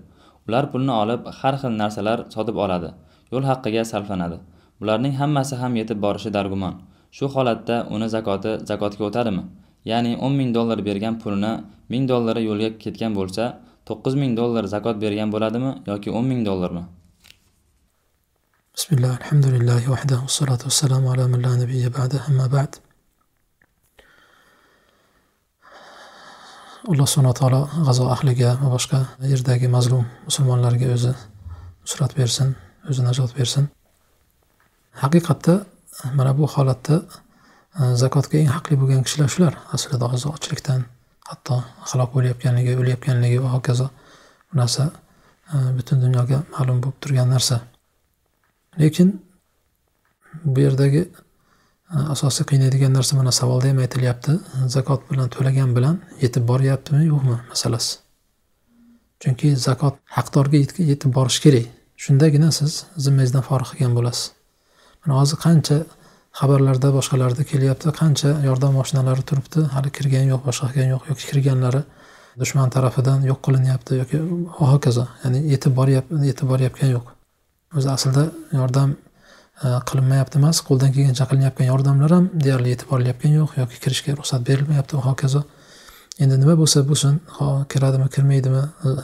Ular pulni olib har xil narsalar sotib oladi yo'l haqqiga sarflanadi. Bularning hammasi ham yetib borishi dargumon. Shu holatda uni zakoti zakotga o'tadimi? Ya'ni o'n ming dollar bergan pulini ming dollari yo'lga ketgan bo'lsa to'qqiz ming dollar zakot bergan bo'ladimi yoki o'n ming dollarmi? Bismillah alhamdulillahi vahdahu vassalotu vassalamu ala man la nabiyya ba'da amma ba'd. Alloh subhana taolo g'azo ahliga va boshqa yerdagi mazlum musulmonlarga o'zi nusrat bersin o'zi najot bersin. Haqiqatda mana bu holatda zakotga eng haqli bo'lgan kishilar shular. Aslida hozir ochlikdan hatto halok bo'layotganligi o'layotganligi va hokazo bu narsa e, butun dunyoga ma'lum bo'lib turgan narsa. Lekin bu yerdagi e, asosiy qiynaydigan narsa mana savolda ham aytilyapti. Zakot bilan to'lagan bilan yetib boryaptimi yo'qmi masalasi? Chunki zakot haqdorga yetib borishi kerak. Shundagina siz zimmangizdan forig qilgan bo'lasiz. Mana hozir qancha xabarlarda boshqalarda kelyapti. Qancha yordam mashinalari turibdi? Hali kirgani yo'q boshqa yo'q yoki kirganlari dushman tarafidan yo'q qilinyapti yoki hokazo ya'ni yetib boryapti yetib boryapgani yo'q. O'zi aslida yordam e, qilinmayapti emas qo'ldan kelgancha qilinayotgan yordamlar ham deyarli yetib borilayotgani yo'q yoki kirishga ruxsat berilmayapti va hokazo. Endi nima bo'lsa bo'lsin ho kiradimi kirmaydimi e,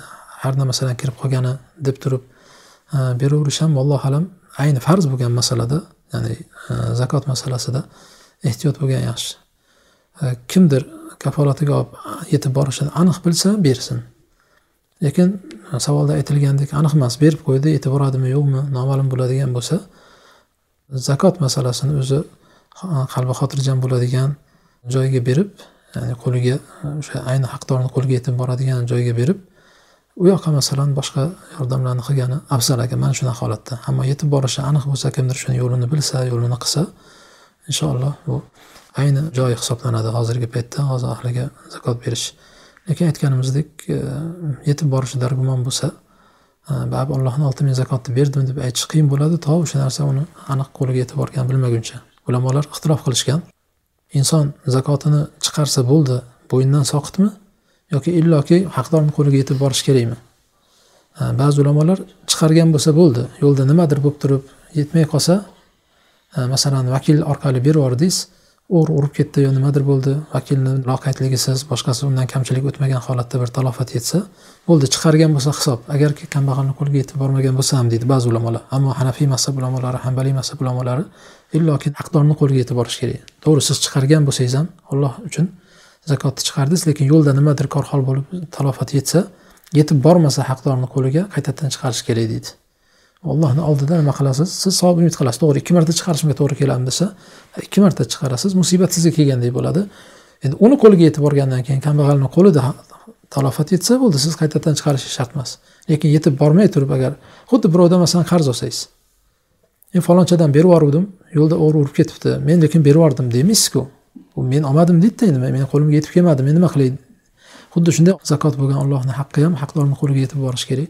har nima masalan kirib qolgani deb turib e, beraverish ham allohu alam ayni farz bo'lgan masalada ya'ni e, zakot masalasida ehtiyot bo'lgan yaxshi. E, kimdir kafolatiga olib yetib borishini aniq bilsa bersin. Lekin e, savolda aytilgandek aniq emas berib qo'ydi yetib boradimi yo'qmi noma'lum bo'ladigan bo'lsa zakot masalasini o'zi qalbi xotirjam bo'ladigan joyga berib ya'ni qo'liga o'sha ayni haqdorni qo'liga yetib boradigan joyga berib u yoqqa masalan boshqa yordamlarni qilgani afzal ekan mana shunaqa holatda. Ammo yetib borishi aniq bo'lsa kimdir shuni yo'lini bilsa yo'lini qilsa inshaalloh bu ayni joyi hisoblanadi. Hozirgi paytda hozir ahliga zakot berish. Lekin aytganimizdek e, yetib borishi dargumon bo'lsa e, bab allohni olti ming zakotni berdim deb aytish qiyin bo'ladi. To o'sha narsa uni aniq qo'liga yetib borganini bilmaguncha. Ulamolar ixtilof qilishgan. Inson zakotini chiqarsa bo'ldi bo'yindan soqitmi? Yoki illoki haqdorni qo'liga yetib borish kerakmi? Ba'zi ulamolar chiqargan bo'lsa bo'ldi yo'lda nimadir bo'lib turib yetmay qolsa masalan vakil orqali berib yubordingiz ur urib ketdi yo nimadir bo'ldi vakilni loqaydligisiz boshqasi undan kamchilik o'tmagan holatda bir talofat yetsa bo'ldi chiqargan bo'lsa hisob agarki kambag'alni qo'liga yetib bormagan bo'lsa ham deydi ba'zi ulamolar. Ammo hanafiy mazhab ulamolari hambaliy mazhab ulamolari illoki haqdorni qo'liga yetib borish kerak. To'g'ri siz chiqargan bo'lsangiz ham alloh uchun zakotni chiqardingiz lekin yo'lda nimadir korhol bo'lib talofat yetsa yetib bormasa haqdorni qo'liga qaytadan chiqarish kerak deydi. Allohni oldida nima qilasiz? Siz savob umid qilasiz. To'g'ri ikki marta chiqarishimga to'g'ri keladimi desa ikki marta chiqarasiz musibat sizga kelgandek bo'ladi. Endi uni qo'liga yetib borgandan keyin kambag'alni qo'lida talofat yetsa bo'ldi siz qaytadan chiqarishingiz shart emas. Lekin yetib bormay turib agar xuddi birovdan masalan qarz olsangiz men falonchadan berib yuboruvdim yo'lda o'g'ri urib ketibdi men lekin berib yubordim demaysizku. u men olmadim deydida endi meni qo'limga yetib kelmadi men nima qilay xuddi shunday zakot bo'lgan allohni haqqi ham haqdorni qo'liga yetib borishi kerak.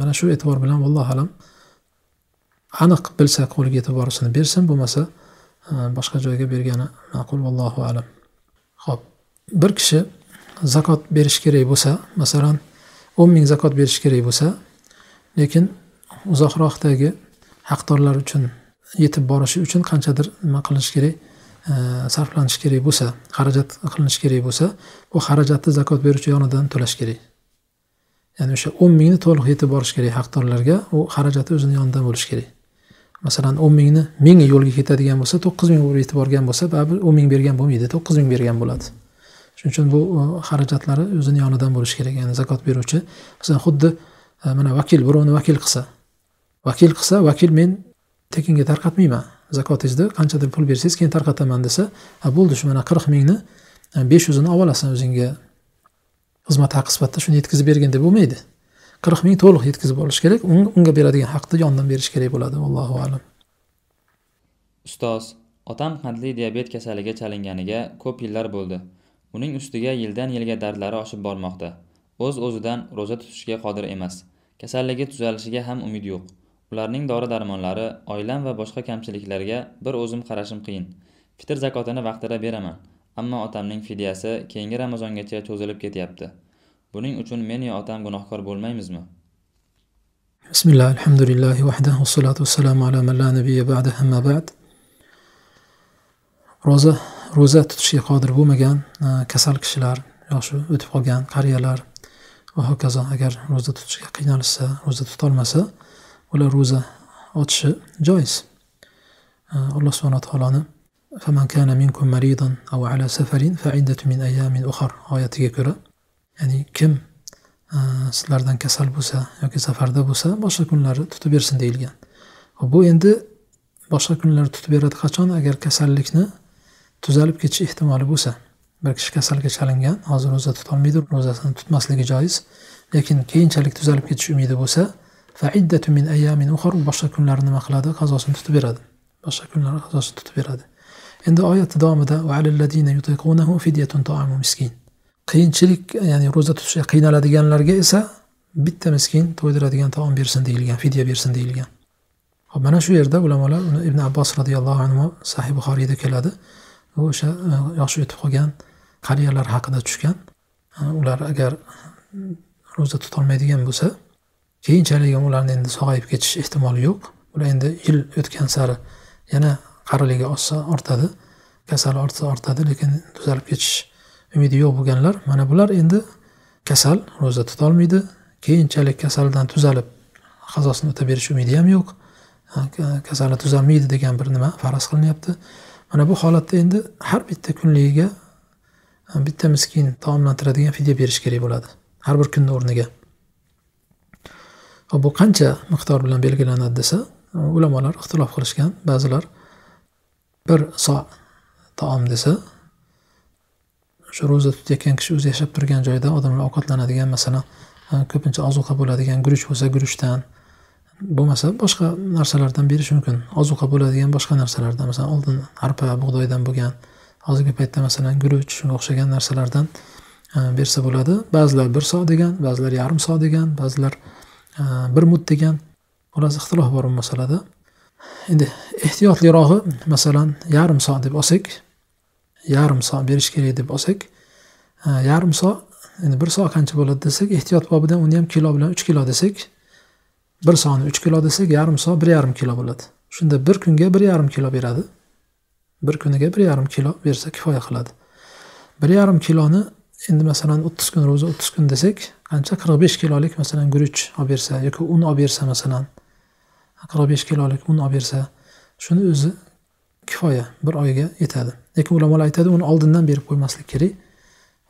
Mana shu e'tibor bilan vallohu alam aniq bilsa qo'liga yetib borishini bersin bo'lmasa e, boshqa joyga bergani ma'qul vallohu alam. Ho'p bir kishi zakot berish kerak bo'lsa masalan o'n ming zakot berish kerak bo'lsa lekin uzoqroqdagi haqdorlar uchun yetib borishi uchun qanchadir nima qilish kerak? Sarflanishi kerak bo'lsa xarajat qilinishi kerak bo'lsa bu xarajatni zakot beruvchi yonidan to'lash kerak. Ya'ni o'sha o'n mingni to'liq yetib borish kerak haqdorlarga u xarajati o'zini yonidan bo'lishi kerak. Masalan o'n mingni mingi yo'lga ketadigan bo'lsa to'qqiz ming bo'lib yetib borgan bo'lsa baribir o'n ming bergan bo'lmaydi to'qqiz ming bergan bo'ladi. Shuning uchun bu xarajatlari o'zini yonidan bo'lishi kerak ya'ni zakot beruvchi. Masalan xuddi e, mana vakil birovni vakil qilsa. Vakil qilsa vakil men tekinga tarqatmayman. Zakotingizni qanchadir pul bersangiz keyin tarqataman desa bo'ldi shu mana qirq mingni e, besh yuzini olib olasan o'zingga. Xizmat haqi sifatida shuni yetkazib bergin deb bo'lmaydi. Qirq ming to'liq yetkazib olish kerak unga beradigan haqni yonidan berish kerak bo'ladi allohu alam. Ustoz otam qandli diabet kasaliga chalinganiga ko'p yillar bo'ldi. Uning ustiga yildan yilga dardlari oshib bormoqda. O'z o'zidan ro'za tutishga qodir emas. Kasalligi tuzalishiga ham umid yo'q. Ularning dori darmonlari oilam va boshqa kamchiliklarga bir o'zim qarashim qiyin. Fitr zakotini vaqtida beraman ammo otamning fidyasi keyingi ramazongacha cho'zilib ketyapti. Buning uchun men yo otam gunohkor bo'lmaymizmi? Bismillah alhamdulillahi vahda vassalatu vassalamu ala man la nabiyya ba'da amma ba'd. Ro'za ro'za tutishga qodir bo'lmagan e, kasal kishilar yoshi o'tib qolgan qariyalar va hokazo agar ro'za tutishga qiynalishsa ro'za tutolmasa ular ro'za ochishi joiz e, alloh subhana taoloni فمن كان منكم مريضا أو على سفر فعدة من أيام أخر oyatiga ko'ra ya'ni kim sizlardan kasal bo'lsa yoki safarda bo'lsa boshqa kunlari tutib bersin deyilgan bu endi boshqa kunlar tutib beradi qachon agar kasallikni tuzalib ketish ehtimoli bo'lsa bir kishi kasalga chalingan hozir ro'za tutolmaydi ro'zasini tutmasligi joiz lekin keyinchalik tuzalib ketish umidi bo'lsa min boshqa kunlarni nima qiladi qazosini tutib beradi boshqa kunlar qazosini tutib beradi endi oyat davomida qiyinchilik ya'ni ro'za tutishga qiynaladiganlarga esa bitta miskin to'ydiradigan taom bersin deyilgan fidya bersin deyilgan hop mana shu yerda ulamolar uni ibn abbos roziyallohu anhu sahih buxoriyda keladi u o'sha yoshi o'tib qolgan qariyalar haqida tushgan ular agar ro'za tutolmaydigan bo'lsa keyinchalik ham ularni endi sog'ayib ketish ehtimoli yo'q. Ular endi yil o'tgan sari yana qariligi oshsa ortadi kasal ortsa ortadi lekin tuzalib ketish umidi yo'q bo'lganlar. Mana bular endi kasal ro'za tutolmaydi. Keyinchalik kasaldan tuzalib qazosini o'tab berish umidi ham yo'q. Kasali tuzalmaydi degan bir nima faraz qilinyapti. Mana bu holatda endi har bitta kunligiga bitta miskin taomlantiradigan fidya berish kerak bo'ladi. Har bir kunni o'rniga. Bu qancha miqdor bilan belgilanadi desa ulamolar ixtilof qilishgan. Ba'zilar bir so taom desa o'sha ro'za tutayotgan kishi o'zi yashab turgan joyda odamlar ovqatlanadigan masalan e, ko'pincha ozuqa bo'ladigan guruch bo'lsa guruchdan bo'lmasa boshqa narsalardan berish mumkin. Ozuqa bo'ladigan boshqa narsalardan masalan oldin arpa bug'doydan bo'lgan hozirgi paytda masalan guruch shunga o'xshagan narsalardan e, bersa bo'ladi. Ba'zilar bir so degan ba'zilar yarim so degan ba'zilar bir mud degan xullas ixtilof bor bu masalada. Endi ehtiyotlirog'i masalan yarim so deb olsak yarim so berish kerak deb olsak yarim so endi bir so qancha bo'ladi desak ehtiyot bobidan uni ham kilo bilan uch kilo desak bir soni uch kilo desak yarim so bir yarim kilo bo'ladi. Shunda bir kunga bir yarim kilo beradi. Bir kuniga bir yarim kilo bersa kifoya qiladi. Bir yarim kiloni endi masalan o'ttiz kun ro'za o'ttiz kun desak qancha qirq besh kilolik masalan guruch olib bersa yoki un olib bersa masalan qirq besh kilolik un olib bersa shuni o'zi kifoya bir oyga yetadi. Lekin ulamolar aytadi uni oldindan berib qo'ymaslik kerak.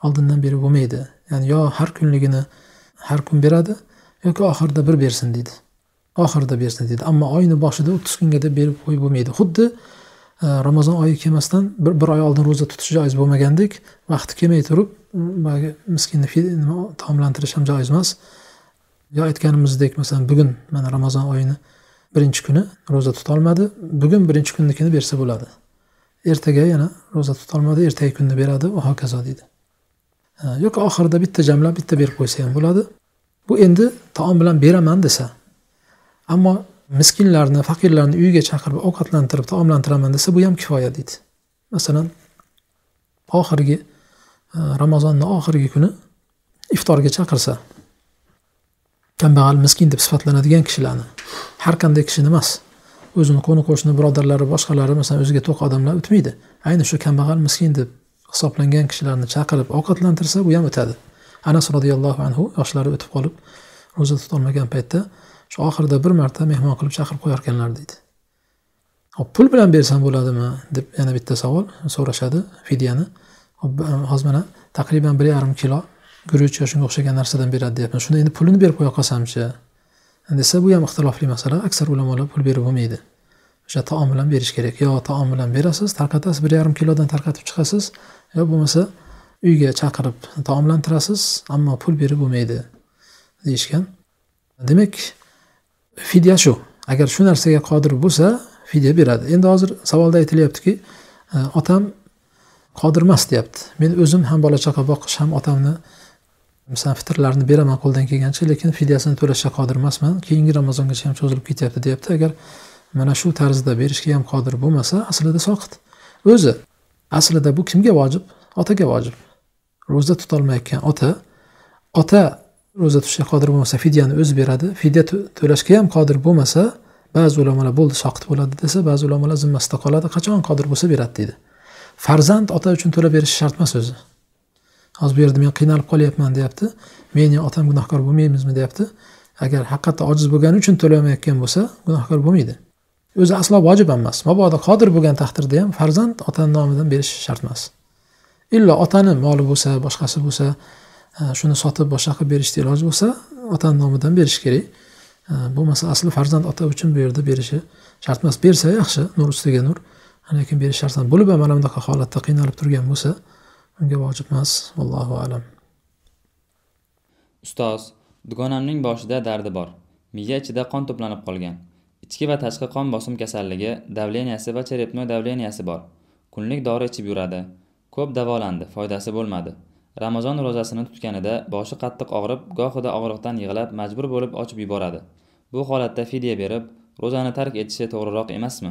Oldindan berib bo'lmaydi. Ya'ni yo har kunligini har kun beradi yoki oxirida bir bersin deydi. Oxirida bersin deydi. Ammo oyni boshida o'ttiz kunga deb berib qo'yib bo'lmaydi. Xuddi Э, ramazon oyi kelmasdan bir, bir oy oldin ro'za tutish joiz bo'lmagandek vaqti kelmay turib boyagi miskinni taomlantirish ham joiz emas. Yo aytganimizdek masalan bugun mana ramazon oyini birinchi kuni ro'za tutolmadi bugun birinchi kunnikini bersa bo'ladi. Ertaga yana ro'za tutolmadi ertagi kunni beradi va hokazo deydi. Yoki oxirida bitta jamlab bitta berib qo'ysa ham bo'ladi. Bu endi taom bilan beraman desa ammo miskinlarni faqirlarni uyiga chaqirib ovqatlantirib taomlantiraman desa bu ham kifoya deydi. Masalan oxirgi e, ramazonni oxirgi kuni iftorga chaqirsa kambag'al miskin deb sifatlanadigan kishilarni har qanday kishini emas o'zini qo'ni qo'shni birodarlari boshqalari masalan o'ziga to'q odamlar o'tmaydi. Ayni shu kambag'al miskin deb hisoblangan kishilarni chaqirib ovqatlantirsa bu ham o'tadi. Anas roziyallohu anhu yoshlari o'tib qolib ro'za tutolmagan paytda shu oxirida bir marta mehmon qilib chaqirib qo'yarkanlar deydi. Hop pul bilan bersam bo'ladimi? deb yana bitta savol so'rashadi fidyani. Hozir mana taqriban bir yarim kilo guruch va shunga o'xshagan narsadan beradi deyapman. Shuni endi pulini berib qo'ya qolsamchi desa bu ham ixtilofli masala. Aksar ulamolar pul berib bo'lmaydi. O'sha taom bilan berish kerak. Yo taom bilan berasiz tarqatasiz bir yarim kilodan tarqatib chiqasiz yo bo'lmasa uyga chaqirib taomlantirasiz ammo pul berib bo'lmaydi deyishgan. Demak fidya shu. Agar shu narsaga qodir bo'lsa fidya beradi. Endi hozir savolda aytilyaptiki e, otam qodir emas deyapti. Men o'zim ham bola chaqa boqish ham otamni masalan fitrlarni beraman qo'ldan kelgancha lekin fidyasini to'lashga qodir emasman. Keyingi ramazongacha ham cho'zilib ketyapti deyapti. Agar mana shu tarzda berishga ham qodir bo'lmasa aslida soqit. O'zi aslida bu kimga vojib? Otaga vojib. Ro'za tutolmayotgan ota. Ota ro'za tutishga qodir bo'lmasa fidyani o'zi beradi. Fidya to'lashga ham qodir bo'lmasa ba'zi ulamolar bo'ldi soqit bo'ladi desa ba'zi ulamolar zimmasida qoladi qachon qodir bo'lsa beradi deydi. Farzand ota uchun to'lab berishi shart emas o'zi hozir bu yerda men qiynalib qolyapman deyapti. Meni otam gunohkor bo'lmaymizmi deyapti. Agar haqiqatda ojiz bo'lgani uchun to'lamayotgan bo'lsa gunohkor bo'lmaydi. O'zi aslo vojib ham emas mabodo qodir bo'lgan taqdirda ham farzand otani nomidan berish shart emas illo otani moli bo'lsa boshqasi bo'lsa shuni sotib boshqa qilib berishni iloji bo'lsa otani nomidan berish kerak. Bo'lmasa asli farzand ota uchun bu yerda berishi shart emas. Bersa yaxshi nur ustiga nur. Lekin berish shart emas. Bo'lib ham mana bunaqa holatda qiynalib turgan bo'lsa unga vojib emas. Allohu alam. Ustoz dugonamning boshida dardi bor. Miya ichida qon to'planib qolgan. Ichki va tashqi qon bosim kasalligi davleniyasi va cherepnoy davleniyasi bor. Kunlik dori ichib yuradi. Ko'p davolandi foydasi bo'lmadi. Ramazon ro'zasini tutganida boshi qattiq og'rib gohida og'riqdan yig'lab majbur bo'lib ochib yuboradi. Bu holatda fidya berib ro'zani tark etishi to'g'riroq emasmi?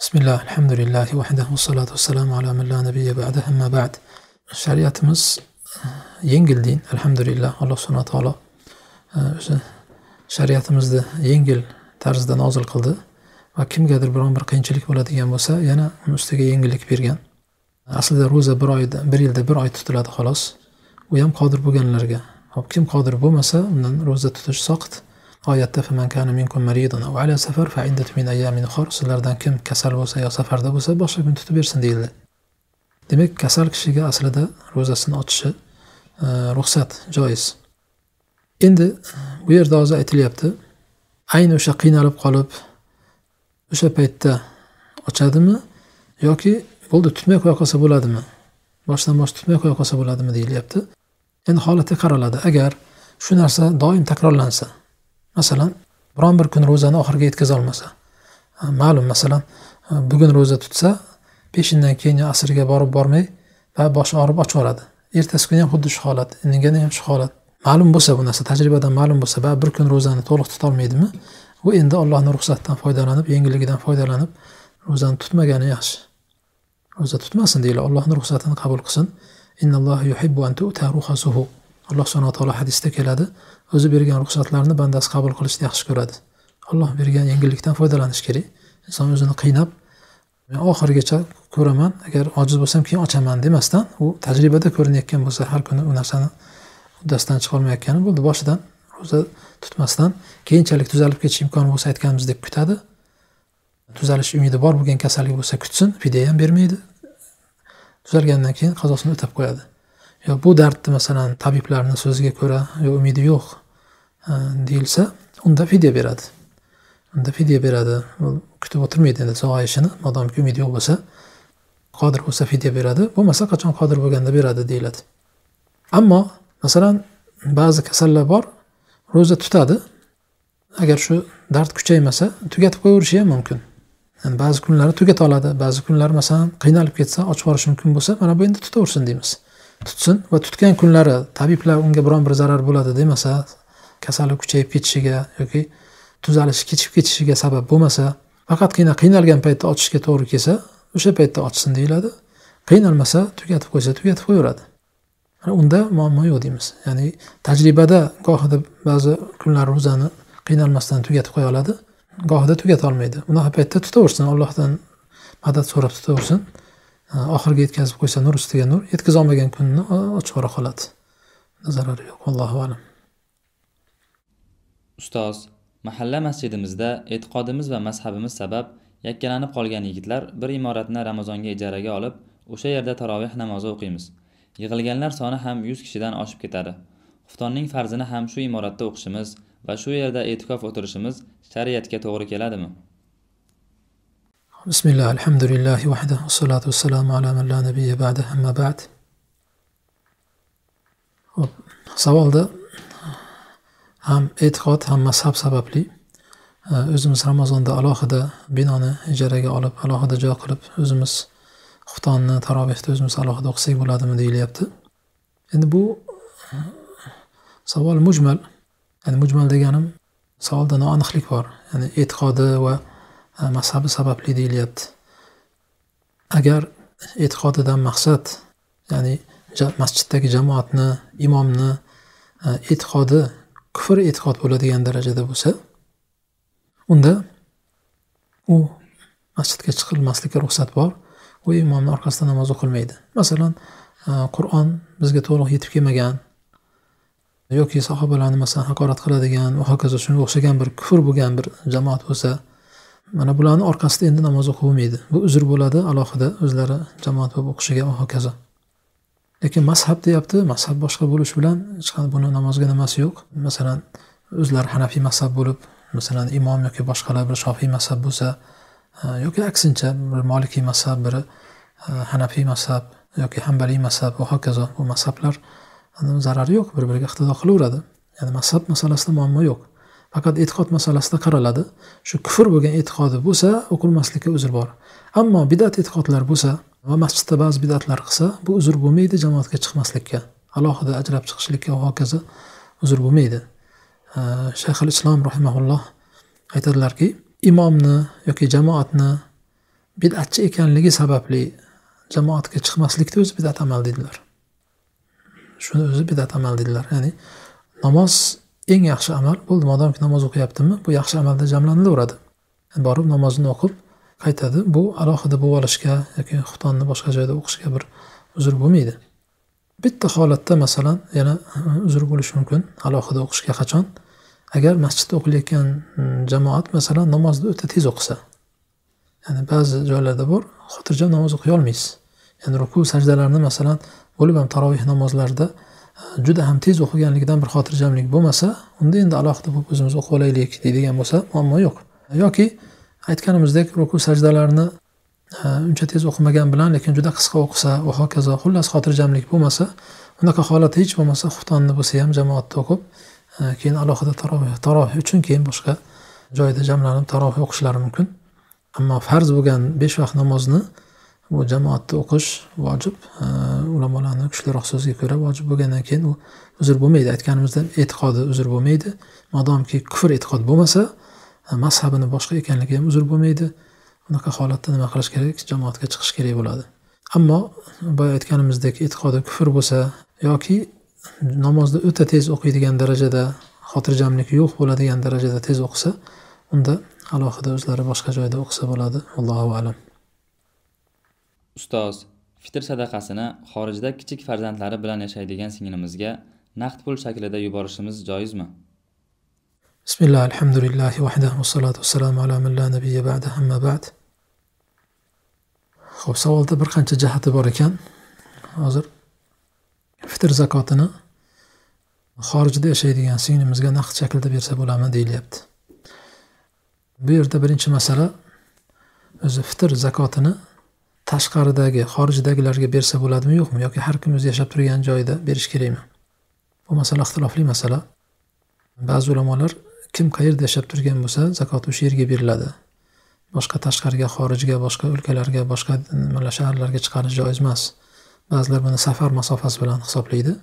Bismillah alhamdulillahi vahdahu vassalotu vassalamu ala man la nabiyya ba'da amma ba'd. Shariatimiz eh, yengil din alhamdulillah alloh subhana taolo eh, o'zi shariatimizni yengil tarzda nozil qildi. Va kimgadir biron bir qiyinchilik bo'ladigan bo'lsa yana uni ustiga yengillik bergan. Aslida ro'za bir oyda bir yilda bir oy tutiladi xolos. U ham qodir bo'lganlarga. Hop kim qodir bo'lmasa undan ro'za tutish soqit. Oyatda sizlardan kim kasal bo'lsa yo safarda bo'lsa boshqa kun tutib bersin deyildi. Demak kasal kishiga aslida ro'zasini ochishi e, ruxsat joiz. Endi bu yerda hozir aytilyapti. Ayni o'sha qiynalib qolib o'sha paytda ochadimi yoki bo'ldi tutmay qo'ya qolsa bo'ladimi? Boshdan bosh tutmay qo'ya qolsa bo'ladimi deyilyapti. Endi holatga qaraladi. Agar shu narsa doim takrorlansa masalan biron bir kun ro'zani oxiriga yetkazolmasa ma'lum masalan bugun ro'za tutsa peshindan keyin asrga borib bormay va boshi og'rib ochib yuboradi ertasi kuni ham xuddi shu holat indagani ham shu holat. Ma'lum bo'lsa bu narsa tajribadan ma'lum bo'lsa baribir bir kun ro'zani to'liq tutolmaydimi u endi allohni ruxsatidan foydalanib yengilligidan foydalanib ro'zani tutmagani yaxshi. Ro'za tutmasin deydi. Allohni ruxsatini qabul qilsin. Alloh subhana taolo hadisda keladi. O'zi bergan ruxsatlarni bandasi qabul qilishni yaxshi ko'radi. Alloh bergan yengillikdan foydalanish kerak. Inson o'zini qiynab men oxirigacha ko'raman agar ojiz bo'lsam keyin ochaman demasdan u tajribada ko'rinayotgan bo'lsa har kuni u narsani uddasidan chiqolmayotgani bo'ldi. Boshidan ro'za tutmasdan keyinchalik tuzalib ketish imkoni bo'lsa aytganimizdek kutadi. Tuzalish umidi bor bo'lgan kasallik bo'lsa kutsin fidya ham bermaydi. Tuzalgandan keyin qazosini o'tab qo'yadi. Yo bu dardni masalan tabiblarni so'ziga ko'ra yo umidi yo'q deyilsa unda fidya beradi. Unda fidya beradi. Kutib o'tirmaydi endi sog'ayishini modomiki umidi yo'q bo'lsa qodir bo'lsa fidya beradi. Bo'lmasa qachon qodir bo'lganda beradi deyiladi. Ammo masalan ba'zi kasallar bor ro'za tutadi. Agar shu dard kuchaymasa tugatib qo'yaverishi ham mumkin. Yani ba'zi kunlari tugata oladi. Ba'zi kunlari masalan qiynalib ketsa ochib yuborish mumkin bo'lsa mana bu endi tutaversin deymiz. Tutsin va tutgan kunlari tabiblar unga biron bir zarar bo'ladi demasa kasallik kuchayib ketishiga yoki tuzalishi kechib ketishiga sabab bo'lmasa faqatgina qiynalgan paytda ochishga to'g'ri kelsa o'sha paytda ochsin deyiladi. Qiynalmasa tugatib qo'ysa tugatib qo'yaveradi. Unda muammo yo'q deymiz. Ya'ni tajribada gohida ba'zi kunlar ro'zani qiynalmasdan tugatib qo'ya oladi. Gohida tugatolmaydi. Unaqa paytda tutaversin allohdan madad so'rab tutaversin. Oxiriga yetkazib qo'ysa nur ustiga nur yetkazolmagan kunni ochib qoladi. Zarari yo'q allohu alam. Ustoz mahalla masjidimizda e'tiqodimiz va mazhabimiz sabab yakkalanib qolgan yigitlar bir imoratni ramazonga ijaraga olib o'sha yerda taroveh namozi o'qiymiz. Yig'ilganlar soni ham yuz kishidan oshib ketadi. Xuftonning farzini ham shu imoratda o'qishimiz va shu yerda e'tikof o'tirishimiz shariatga to'g'ri keladimi? Bismillah alhamdulillahi vahda vassalatu vassalamu ala man la nabiyya ba'da amma ba'd. Savolda ham e'tiqod ham mazhab sababli e, o'zimiz ramazonda alohida binoni ijaraga olib alohida joy qilib o'zimiz xuftonni tarovehni o'zimiz alohida o'qisak bo'ladimi deyilyapti. Endi bu e, savol mujmal. Ya'ni mujmal deganim savolda noaniqlik bor. Ya'ni e'tiqodi va e, mazhabi sababli deyilyapti. Agar e'tiqodidan maqsad ya'ni masjiddagi jamoatni imomni e, e'tiqodi kufr e'tiqod bo'ladigan darajada bo'lsa unda u masjidga chiqilmaslikka ruxsat bor. U imomni orqasidan namoz o'qilmaydi. Masalan e, qur'on bizga to'liq yetib kelmagan yoki sahobalarni masalan haqorat qiladigan va hokazo shunga o'xshagan bir kufr bo'lgan bir jamoat bo'lsa mana bularni orqasida endi namoz o'qib bu uzr bo'ladi alohida o'zlari jamoat bo'lib o'qishiga va hokazo lekin mazhab deyapti mazhab boshqa bo'lishi bilan hech qanday buni namozga nimasi yo'q. Masalan o'zlari hanafiy mazhab bo'lib masalan imom yoki boshqalar bir shofiy mazhab bo'lsa e, yoki aksincha bir molikiy mazhab biri e, hanafiy mazhab yoki hambaliy mazhab va hokazo bu mazhablar zarari yo'q bir biriga iqtido qilaveradi. Ya'ni mazhab masalasida muammo yo'q. Faqat e'tiqod masalasida qaraladi. Shu kufr bo'lgan e'tiqodi bo'lsa o'qilmaslikka uzr bor. Ammo bidat e'tiqodlar bo'lsa va masjidda ba'zi bidatlar qilsa bu uzr bo'lmaydi jamoatga chiqmaslikka. Alohida ajrab chiqishlikka va hokazo uzr bo'lmaydi. Shayxul islom rahimaulloh aytadilarki imomni yoki jamoatni bidatchi ekanligi sababli jamoatga chiqmaslikni o'zi bidat amal deydilar. Shuni o'zi bidat amal dedilar. Ya'ni namoz eng yaxshi amal bo'ldi modomki namoz o'qiyaptimi bu yaxshi amalda jamlanilaveradi. Borib namozini o'qib qaytadi bu alohida bo'lib olishga yoki xutonni boshqa joyda o'qishga bir uzr bo'lmaydi. Bitta holatda masalan yana uzr bo'lishi mumkin alohida o'qishga qachon? Agar masjidda o'qilayotgan mm, jamoat masalan namozni o'ta tez o'qisa ya'ni ba'zi joylarda bor xotirjam namoz o'qiy olmaysiz. Ya'ni ruku sajdalarni masalan bo'lib ham taroveh namozlarida e, juda ham tez o'qiganligidan bir xotirjamlik bo'lmasa unda endi alohida bo'lib o'zimiz o'qib olaylik deydigan bo'lsa muammo yo'q. Yoki aytganimizdek ruku sajdalarni e, uncha tez o'qimagan bilan lekin juda qisqa o'qisa va hokazo xullas xotirjamlik bo'lmasa unaqa holatda hech bo'lmasa xuftonni bo'lsa ham jamoatda o'qib e, keyin alohida taroveh taroveh uchun keyin boshqa joyda jamlanib taroveh o'qishlari mumkin. Ammo farz bo'lgan besh vaqt namozni bu jamoatda o'qish vojib ulamolarni kuchliroq so'ziga ko'ra vojib bo'lgandan keyin u uzr bo'lmaydi. Aytganimizda e'tiqodi uzr bo'lmaydi. Modomki kufr e'tiqod bo'lmasa e, mazhabini boshqa ekanligi ham uzr bo'lmaydi. Unaqa holatda nima qilish kerak? Jamoatga chiqish kerak bo'ladi. Ammo boya aytganimizdek e'tiqodi kufr bo'lsa yoki namozni o'ta tez o'qiydigan darajada xotirjamligi yo'q bo'ladigan darajada tez o'qisa unda alohida o'zlari boshqa joyda o'qisa bo'ladi. Allohu alam. Ustoz fitr sadaqasini xorijda kichik farzandlari bilan yashaydigan singlimizga naqd pul shaklida yuborishimiz joizmi? Bismillah alhamdulillahi vahda vassalatu vassalamu ala man la nabiyya ba'da amma ba'd. Ho'p savolda bir qancha jihati bor ekan. Hozir fitr zakotini xorijda yashaydigan singlimizga naqd shaklda bersa bo'ladimi deyilyapti. Bu yerda birinchi masala o'zi fitr zakotini tashqaridagi xorijdagilarga bersa bo'ladimi yo'qmi? Yoki har kim o'zi yashab turgan joyida berish kerakmi? Bu masala ixtilofli masala. Ba'zi ulamolar kim qayerda yashab turgan bo'lsa zakot o'sha yerga beriladi. Boshqa tashqariga xorijga boshqa o'lkalarga boshqa nimalar shaharlarga chiqarish joiz emas. Ba'zilar buni safar masofasi bilan hisoblaydi.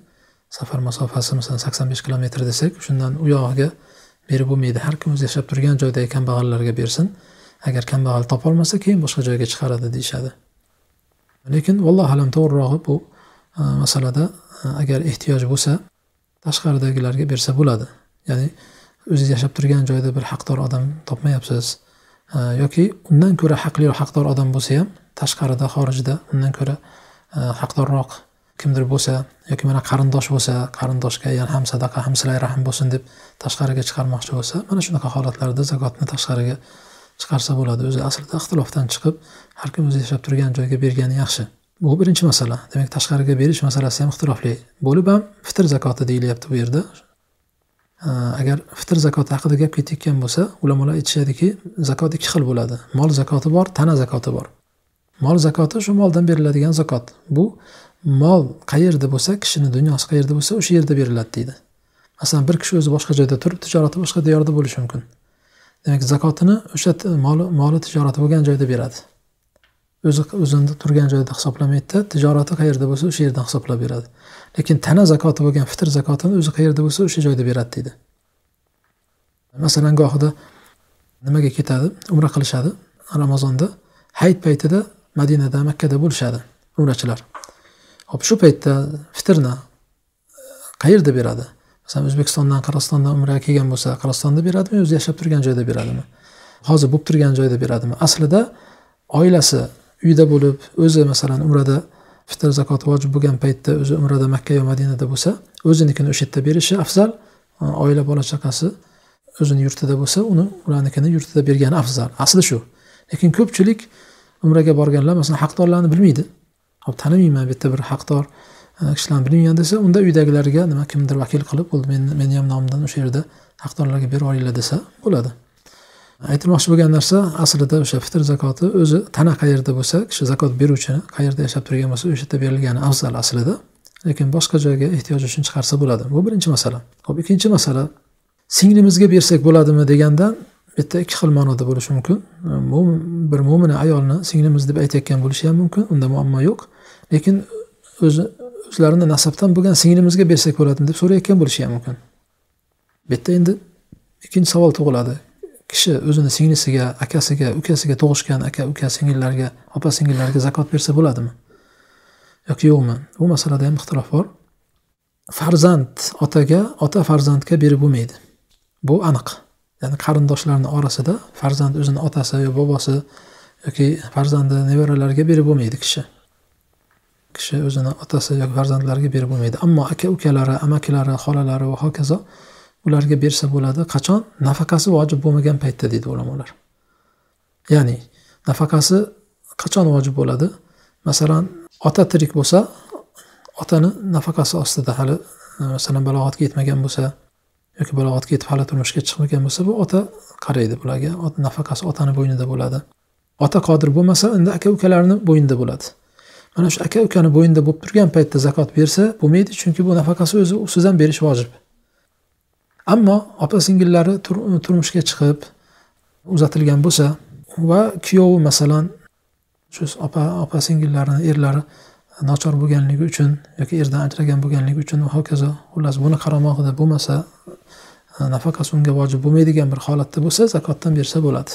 Safar masofasi masalan sakson besh kilometr desak shundan u yog'iga berib bo'lmaydi. Har kim o'zi yashab turgan joydagi kambag'allarga bersin. Agar kambag'al topolmasa keyin boshqa joyga chiqaradi deyishadi. Lekin vallohu alam to'g'rirog'i bu e, masalada e, agar ehtiyoj bo'lsa tashqaridagilarga bersa bo'ladi. Ya'ni o'ziz yashab turgan joyda bir haqdor odam topmayapsiz e, yoki undan ko'ra haqli haqdor odam bo'lsa ham tashqarida xorijda undan ko'ra haqdorroq kimdir bo'lsa yoki mana qarindosh bo'lsa qarindoshga yani ham sadaqa ham silay rahm bo'lsin deb tashqariga chiqarmoqchi bo'lsa mana shunaqa holatlarda zakotni tashqariga chiqarsa bo'ladi. O'zi aslida ixtilofdan chiqib har kim o'zi yashab turgan joyga bergani yaxshi. Bu birinchi masala. Demak tashqariga berish masalasi ham ixtilofli. Bo'lib ham fitr zakoti deyilyapti bu yerda. Agar fitr zakoti haqida gap ketayotgan bo'lsa ulamolar aytishadiki zakot ikki xil bo'ladi. Mol zakoti bor tana zakoti bor. Mol zakoti shu moldan beriladigan zakot. Bu mol qayerda bo'lsa kishini dunyosi qayerda bo'lsa o'sha yerda beriladi deydi. Masalan bir kishi o'zi boshqa joyda turib tijorati boshqa diyorda bo'lishi mumkin. Demak zakotini o'sha moli moli tijorati bo'lgan joyda beradi. O'zi o'zini turgan joyda hisoblamaydida tijorati qayerda bo'lsa o'sha yerdan hisoblab beradi. Lekin tana zakoti bo'lgan fitr zakotini o'zi qayerda bo'lsa o'sha joyda beradi deydi. Masalan gohida nimaga ketadi? Umra qilishadi ramazonda. Hayit paytida madinada makkada bo'lishadi umrachilar. Hop shu paytda fitrni qayerda beradi? Masalan o'zbekistondan qirg'izistondan umraga kelgan bo'lsa qirg'izistonda beradimi o'zi yashab turgan joyda beradimi? Hozir bo'lib turgan joyda beradimi? Aslida oilasi uyda bo'lib o'zi masalan umrada fitr zakoti vojib bo'lgan paytda o'zi umrada makka yo madinada bo'lsa o'zinikini o'sha yerda berishi afzal. Oila bola chaqasi o'zini yurtida bo'lsa uni ularnikini yurtida bergani afzal. Asli shu. Lekin ko'pchilik umraga borganlar masalan haqdorlarni bilmaydi. Hop tanimayman bu yerda bir haqdor. Kishilarni bilmayman desa unda uydagilarga nima kimdir vakil qilib bo'ldi meni meni ham nomimdan o'sha yerda haqdorlarga berib olinglar desa bo'ladi. Aytilmoqchi bo'lgan narsa aslida o'sha fitr zakoti o'zi tana qayerda bo'lsa kishi zakot beruvchini qayerda yashab turgan bo'lsa o'sha yerda berilgani afzal aslida. Lekin boshqa joyga ehtiyoj uchun chiqarsa bo'ladi. Bu birinchi masala. Ho'p ikkinchi masala singlimizga bersak bo'ladimi deganda bu yerda ikki xil ma'noda bo'lishi mumkin. Bir mo'mina ayolni singlimiz deb aytayotgan bo'lishi ham mumkin unda muammo yo'q. Lekin o'zi o'zlarini nasabdan bo'lgan singlimizga bersak bo'ladimi deb so'rayotgan bo'lishi ham mumkin. Bu yerda endi ikkinchi savol tug'iladi. Kishi o'zini singlisiga akasiga ukasiga tug'ishgan aka uka singillarga opa singillarga zakot bersa bo'ladimi? Yoki yo'qmi? Bu masalada ham ixtilof bor. Farzand otaga ota farzandga berib bo'lmaydi. Bu aniq. Ya'ni qarindoshlarni orasida farzand o'zini otasi yo bobosi yoki farzandi nevaralariga berib bo'lmaydi kishi. Kishi o'zini otasi yoki farzandlariga berib bo'lmaydi. Ammo aka ukalari amakilari xolalari va hokazo ularga bersa bo'ladi. Qachon? Nafaqasi vojib bo'lmagan paytda deydi ulamolar. Ya'ni nafaqasi qachon vojib bo'ladi? Masalan ota tirik bo'lsa otani nafaqasi ostida hali masalan balog'atga yetmagan bo'lsa yoki balog'atga yetib hali turmushga chiqmagan bo'lsa bu ota qaraydi bularga. Nafaqasi otani bo'ynida bo'ladi. Ota qodir bo'lmasa endi aka ukalarni bo'ynida bo'ladi. Mana shu aka ukani bo'yinda bo'lib turgan paytda zakot bersa bo'lmaydi chunki bu nafaqasi o'zi ustidan berish vojib. Ammo opa singillari turmushga chiqib uzatilgan bo'lsa va kuyovi masalan shu opa opa singillarini erlari nochor bo'lganligi uchun yoki erdan ajragan bo'lganligi uchun va hokazo xullas buni qaramog'ida bo'lmasa nafaqasi unga vojib bo'lmaydigan bir holatda bo'lsa zakotdan bersa bo'ladi.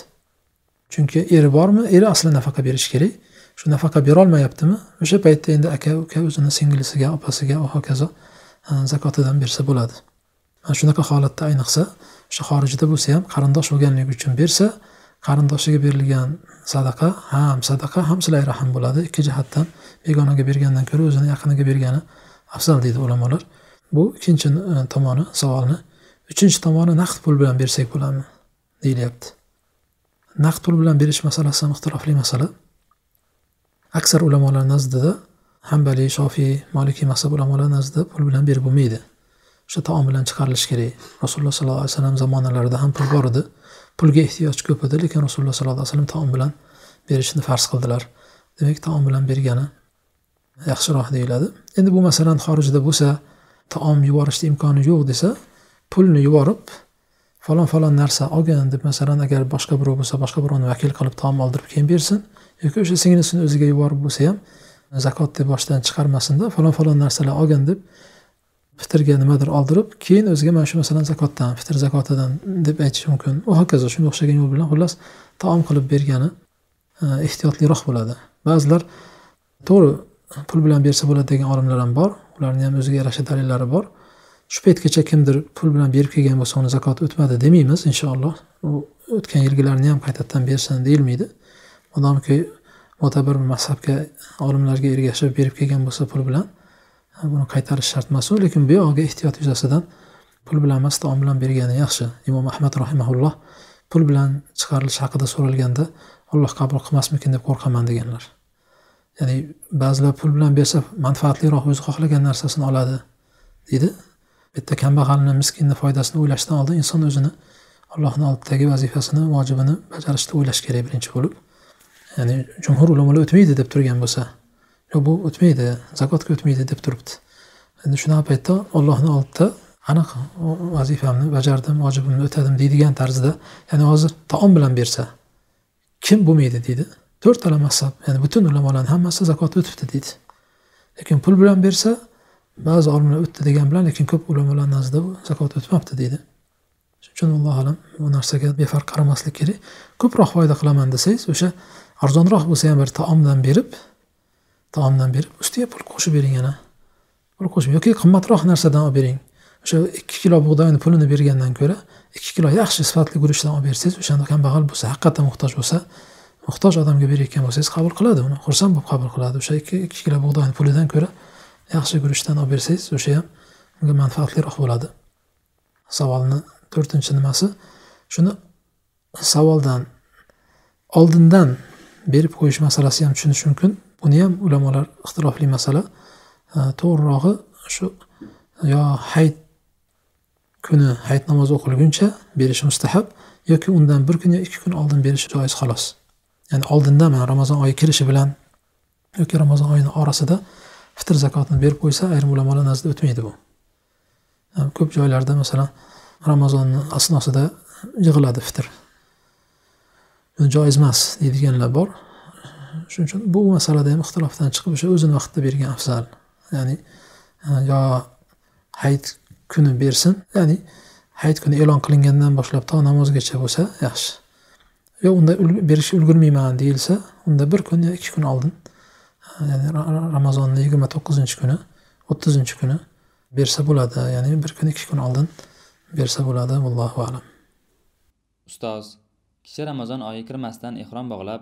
Chunki eri bormi? Eri asli nafaqa berishi kerak. Shu nafaqa berolmayaptimi? O'sha paytda endi aka uka o'zini singlisiga opasiga va hokazo zakotidan bersa bo'ladi. Mana shunaqa holatda ayniqsa o'sha xorijda bo'lsa ham qarindosh bo'lganligi uchun bersa qarindoshiga berilgan sadaqa ham sadaqa ham silay rahm bo'ladi. Ikki jihatdan begonaga bergandan ko'ra o'zini yaqiniga bergani afzal deydi ulamolar. Bu ikkinchi e, tomoni savolni. Uchinchi tomoni naqd pul bilan bersak bo'ladimi? Deyilyapti. Naqd pul bilan berish masalasi ham ixtilofli masala. Aksar ulamolar nazdida hambaliy shofiy molikiy mazhab ulamolar nazdida pul bilan berib bo'lmaydi. O'sha taom bilan chiqarilishi kerak. Rasululloh sollallohu alayhi vasallam zamonalarida ham pul bor edi. Pulga ehtiyoj ko'p edi lekin rasululloh sollallohu alayhi vasallam taom bilan berishni farz qildilar. Demak taom bilan bergani yaxshiroq deyiladi. Endi bu masalan xorijda bo'lsa taom yuborishni imkoni yo'q desa pulni yuborib falon falon narsa olgin deb masalan agar boshqa birov bo'lsa boshqa birovni vakil qilib taom oldirib keyin bersin. Yoki o'sha singlisini o'ziga yuborib bo'lsa ham zakot deb boshdan chiqarmasinda falon falon narsalar olgin deb fitrga nimadir oldirib keyin o'ziga mana shu masalan zakotdan fitr zakotidan deb aytish mumkin. Va hokazo shunga o'xshagan yo'l bilan xullas taom qilib bergani e, ehtiyotliroq bo'ladi. Ba'zilar to'g'ri pul bilan bersa bo'ladi degan olimlar ham bor ularni ham o'ziga yarasha dalillari bor. Shu paytgacha kimdir pul bilan berib kelgan bo'lsa uni zakot o'tmadi demaymiz inshaalloh. U o'tgan yilgilarni ham qaytadan bersin deyilmaydi. Modomiki mo'tabar mazhabga olimlarga ergashib berib kelgan bo'lsa pul bilan buni qaytarish shart emas u. Lekin bu yog'iga ehtiyot yuzasidan pul bilan emas taom bilan bergani yaxshi. Imom ahmad rahimaulloh pul bilan chiqarilish haqida so'ralganda alloh qabul qilmasmikin deb qo'rqaman deganlar. Ya'ni ba'zilar pul bilan bersa manfaatliroq o'zi xohlagan narsasini oladi deydi. Bitta kambag'alni miskinni foydasini o'ylashdan oldin inson o'zini allohni oldidagi vazifasini vojibini bajarishni o'ylash kerak birinchi bo'lib. Ya'ni jumhur ulamolar o'tmaydi deb turgan bo'lsa yo'q bu o'tmaydi zakotga o'tmaydi deb turibdi. Endi shunaqa paytda ollohni oldida aniq vazifamni bajardim vojibimni o'tadim deydigan tarzda ya'ni hozir taom bilan bersa kim bo'lmaydi deydi. To'rttala mazhab ya'ni butun ulamolarni hammasi zakot o'tibdi deydi. Lekin pul bilan bersa ba'zi olimlar o'tdi degan bilan lekin ko'p ulamolar nazdida bu zakot o'tmabdi deydi. Shuning uchun allohu alam bu narsaga befarq qaramaslik kerak. Ko'proq foyda qilaman desangiz o'sha arzonroq bo'lsa ham bir taomdan berib taomdan berib ustiga pul qo'shib bering yana. Pul qo'shib yoki qimmatroq narsadan olib bering. O'sha ikki kilo bug'doyni pulini bergandan ko'ra ikki kilo yaxshi sifatli guruchdan olib bersangiz o'shanda kambag'al bo'lsa haqiqatdan muhtoj bo'lsa muhtoj odamga berayotgan bo'lsangiz qabul qiladi uni xursand bo'lib qabul qiladi. O'sha ikki ikki kilo bug'doyni pulidan ko'ra yaxshi guruchdan olib bersangiz o'sha ham unga manfaatliroq bo'ladi. Savolni to'rtinchi nimasi? Shuni savoldan oldindan berib qo'yish masalasi ham tushunish mumkin. Buni ham ulamolar ixtilofli masala. To'g'rirog'i shu yo hayit kuni hayit namozi o'qilguncha berish mustahab yoki undan bir kun yo ikki kun oldin berish joiz xolos. Ya'ni oldindan mana ramazon oyi kirishi bilan yoki ramazon oyini orasida fitr zakotini berib qo'ysa ayrim ulamolar nazdida o'tmaydi bu. Ko'p joylarda masalan ramazonni asnosida yig'iladi fitr. Joiz emas deydiganlar bor. Shuning uchun bu masalada ham ixtilofdan chiqib o'sha o'zini vaqtida bergan afzal. Ya'ni e, yo hayit kuni bersin ya'ni hayit kuni e'lon qilingandan boshlab to namozgacha bo'lsa yaxshi. Yo unda berishga ulgurmayman deyilsa unda bir kun yo ikki kun oldin e, ya'ni ramazonni yigirma to'qqizinchi kuni o'ttizinchi kuni bersa bo'ladi. Ya'ni bir kun ikki kun oldin bersa bo'ladi. Allohu alam. Ustoz kishi ramazon oyi kirmasdan ehrom bog'lab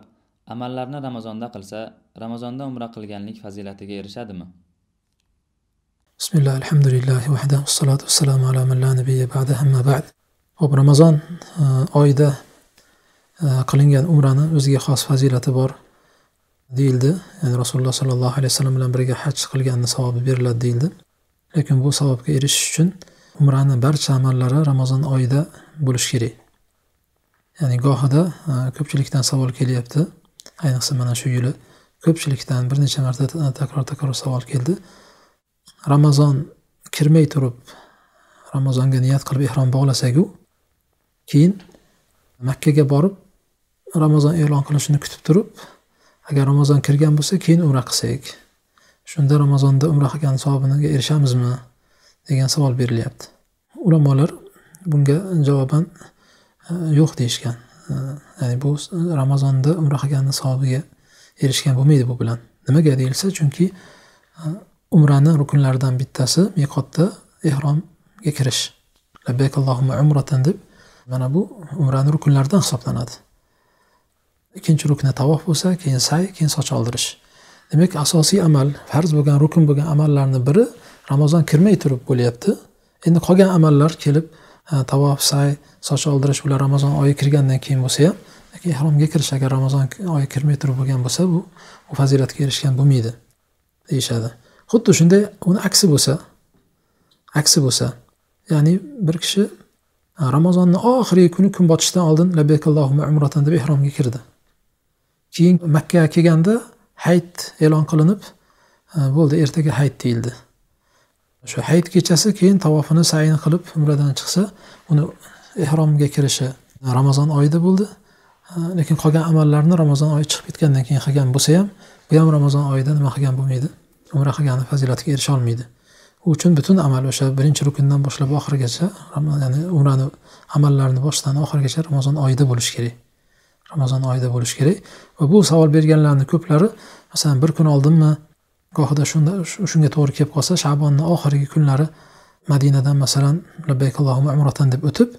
amallarni ramazonda qilsa ramazonda umra qilganlik fazilatiga erishadimi? Bismillah alhamdulillah vahda vassalotu vassalamu ala man la nabiyya ba'da amma ba'd. Hop ramazon e, oyida e, qilingan umrani o'ziga xos fazilati bor deyildi. Ya'ni rasululloh sollallohu alayhi vasallam bilan birga haj qilganni savobi beriladi deyildi. Lekin bu savobga erishish uchun umrani barcha amallari ramazon oyida bo'lishi kerak. Ya'ni gohida e, ko'pchilikdan savol kelyapti. Ayniqsa mana shu yili ko'pchilikdan bir necha marta takror takror savol keldi. Ramazon kirmay turib ramazonga niyat qilib ehrom bog'lasaku keyin makkaga borib ramazon e'lon qilinishini kutib turib agar ramazon kirgan bo'lsa keyin umra qilsak. Shunda ramazonda umra qilgan savobiniga erishamizmi degan savol berilyapti. Ulamolar bunga javoban Э, yo'q deyishgan. Э, ya'ni bu ramazonda umra qilganni savobiga erishgan bo'lmaydi bu bilan. Nimaga deyilsa chunki e, umrani rukunlaridan bittasi miqotda ehromga kirish. Labbayk allohumma umratan deb mana bu umrani rukunlaridan hisoblanadi. Ikkinchi rukni tavof bo'lsa keyin say keyin soch oldirish. Demak asosiy amal farz bo'lgan rukun bo'lgan amallarni biri ramazon kirmay turib bo'lyapti. Endi qolgan amallar kelib tavof say soch oldirish ular ramazon oyi kirgandan keyin bo'lsa ham ehromga kirish agar ramazon oyi kirmay turib bo'lgan bo'lsa bu u fazilatga erishgan bo'lmaydi deyishadi. Xuddi shunday uni aksi bo'lsa aksi bo'lsa ya'ni bir kishi ramazonni oxirgi kuni kun botishdan oldin labbeyk umratan deb ehromga kirdi. Keyin makkaga kelganda hayit e'lon qilinib bo'ldi ertaga hayit deyildi. Shu hayit kechasi keyin tavofini sayini qilib umradan chiqsa uni ehromga kirishi ramazon oyida bo'ldi. Lekin qolgan amallarni ramazon oyi chiqib ketgandan keyin qilgan bo'lsa ham bu ham ramazon oyida nima qilgan bo'lmaydi? Umra qilgani fazilatiga erisha olmaydi. U uchun butun amal o'sha birinchi rukundan boshlab oxirigacha ya'ni umrani amallarini boshidan oxirigacha ramazon oyida bo'lishi kerak. Ramazon oyida bo'lishi kerak. Va bu savol berganlarni ko'plari masalan bir kun oldinmi gohida shunda shunga to'g'ri kelib qolsa shabonni oxirgi kunlari madinadan masalan labbayk allohumma umratan deb o'tib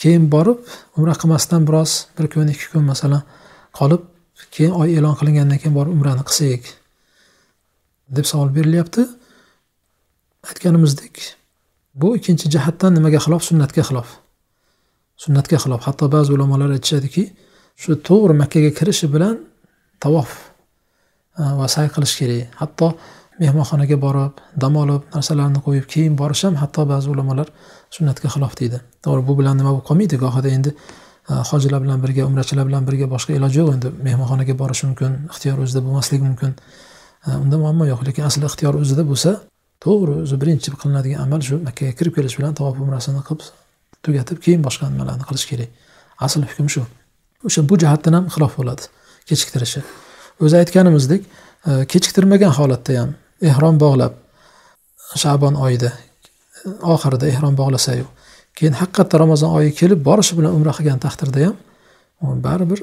keyin borib umra qilmasdan biroz bir kun ikki kun masalan qolib keyin oy e'lon qilingandan keyin borib umrani qilsak deb savol berilyapti. Aytganimizdek bu ikkinchi jihatdan nimaga xilof? Sunnatga xilof. Sunnatga xilof. Hatto ba'zi ulamolar aytishadiki shu to'g'ri makkaga kirishi bilan tavof Э, va say qilish kerak. Hatto mehmonxonaga borib dam olib narsalarni qo'yib keyin borish ham hatto ba'zi ulamolar sunnatga xilof deydi. To'g'ri bu bilan nima bo'lib qolmaydi gohida endi e, hojilar bilan birga umrachilar bilan birga boshqa iloji yo'q endi. Mehmonxonaga borish mumkin ixtiyor o'zida bo'lmasligi mumkin. E, unda muammo yo'q. Lekin asli ixtiyor o'zida bo'lsa to'g'ri o'zi birinchi qilinadigan amal shu makkaga kirib kelish bilan tavof umrasini qilib tugatib keyin boshqa nimalarni qilish kerak. Asl hukm shu. O'sha bu jihatdan ham xilof bo'ladi. Kechiktirishi. O'zi aytganimizdek e, kechiktirmagan holatda ham ehrom bog'lab shabon oyida oxirida ehrom bog'lasayu keyin haqiqatda ramazon oyi kelib borishi bilan umra qilgan taqdirda ham baribir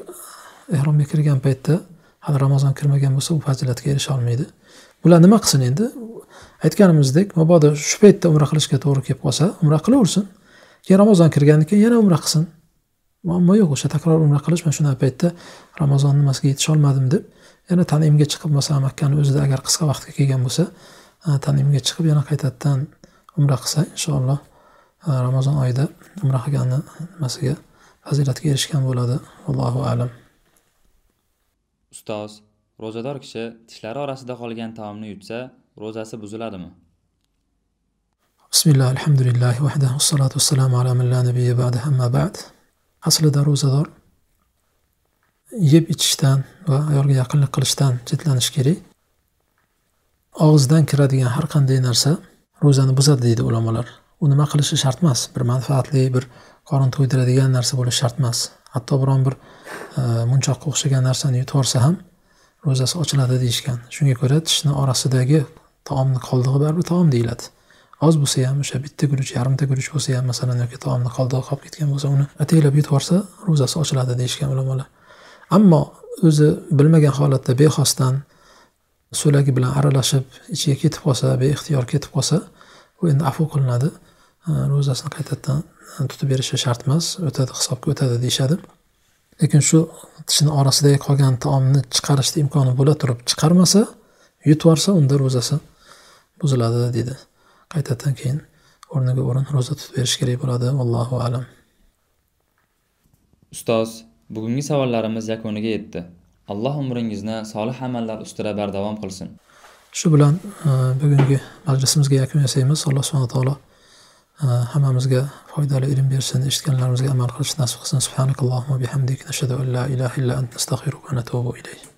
ehromga kirgan paytda hali ramazon kirmagan bo'lsa u fazilatga erisha olmaydi. Bular nima qilsin endi? Aytganimizdek mabodo shu paytda umra qilishga to'g'ri kelib qolsa umra qilaversin. Keyin ramazon kirgandan keyin yana umra qilsin. Muammo yo'q o'sha takror umra qilish mana shunaqa paytda ramazon nimasiga yetisholmadim deb. Yana tanimga chiqib masalan makkani o'zida agar qisqa vaqtga kelgan bo'lsa tanimga chiqib yana qaytadan umra qilsa inshaalloh ramazon oyida umra qilganni nimasiga fazilatga erishgan bo'ladi. Allohu alam. Ustoz ro'zador kishi tishlari orasida qolgan taomni yutsa ro'zasi buziladimi? Bismillah alhamdulillah vahda vassalotu vassalamu ala man la nabiyya ba'da amma ba'd aslida ro'zador yeb ichishdan va ayolga yaqinlik qilishdan chetlanish kerak. Og'izdan kiradigan har qanday narsa ro'zani buzadi deydi ulamolar. U nima qilishi shart emas. Bir manfaatli bir qorin to'ydiradigan narsa bo'lishi shart emas. Hatto biron bir e, munchoqqa o'xshagan narsani yutib ham ro'zasi ochiladi deyishgan. Shunga ko'ra tishni orasidagi taomni qoldig'i baribir taom deyiladi. Oz bo'lsa ham o'sha bitta guruch yarimta guruch bo'lsa ham masalan yoki taomni qoldig'i qolib ketgan bo'lsa uni ataylab yutib yuborsa ro'zasi ochiladi deyishgan ulamolar ammo o'zi bilmagan holatda bexosdan so'lagi bilan aralashib ichiga ketib qolsa beixtiyor ketib qolsa u endi afu qilinadi ro'zasini qaytadan tutib berishi shart emas o'tadi hisobga o'tadi deyishadi. Lekin shu tishini orasidagi qolgan taomni chiqarishni imkoni bo'la turib chiqarmasa yutib yuborsa unda ro'zasi buziladi deydi qaytadan keyin o'rniga o'rin ro'za tutib berish kerak bo'ladi. Allohu alam. Ustoz bugungi savollarimiz yakuniga yetdi. Alloh umringizni solih amallar ustida bardavom qilsin. Shu bilan e, bugungi majlisimizga yakun yasaymiz. Alloh subhana taolo e, hammamizga foydali ilm bersin eshitganlarimizga amal qilishni nasib qilsin. Subhanakallohumma bihamdik. Nashhadu an la ilaha illa ant nastag'firuka va natubu ilayk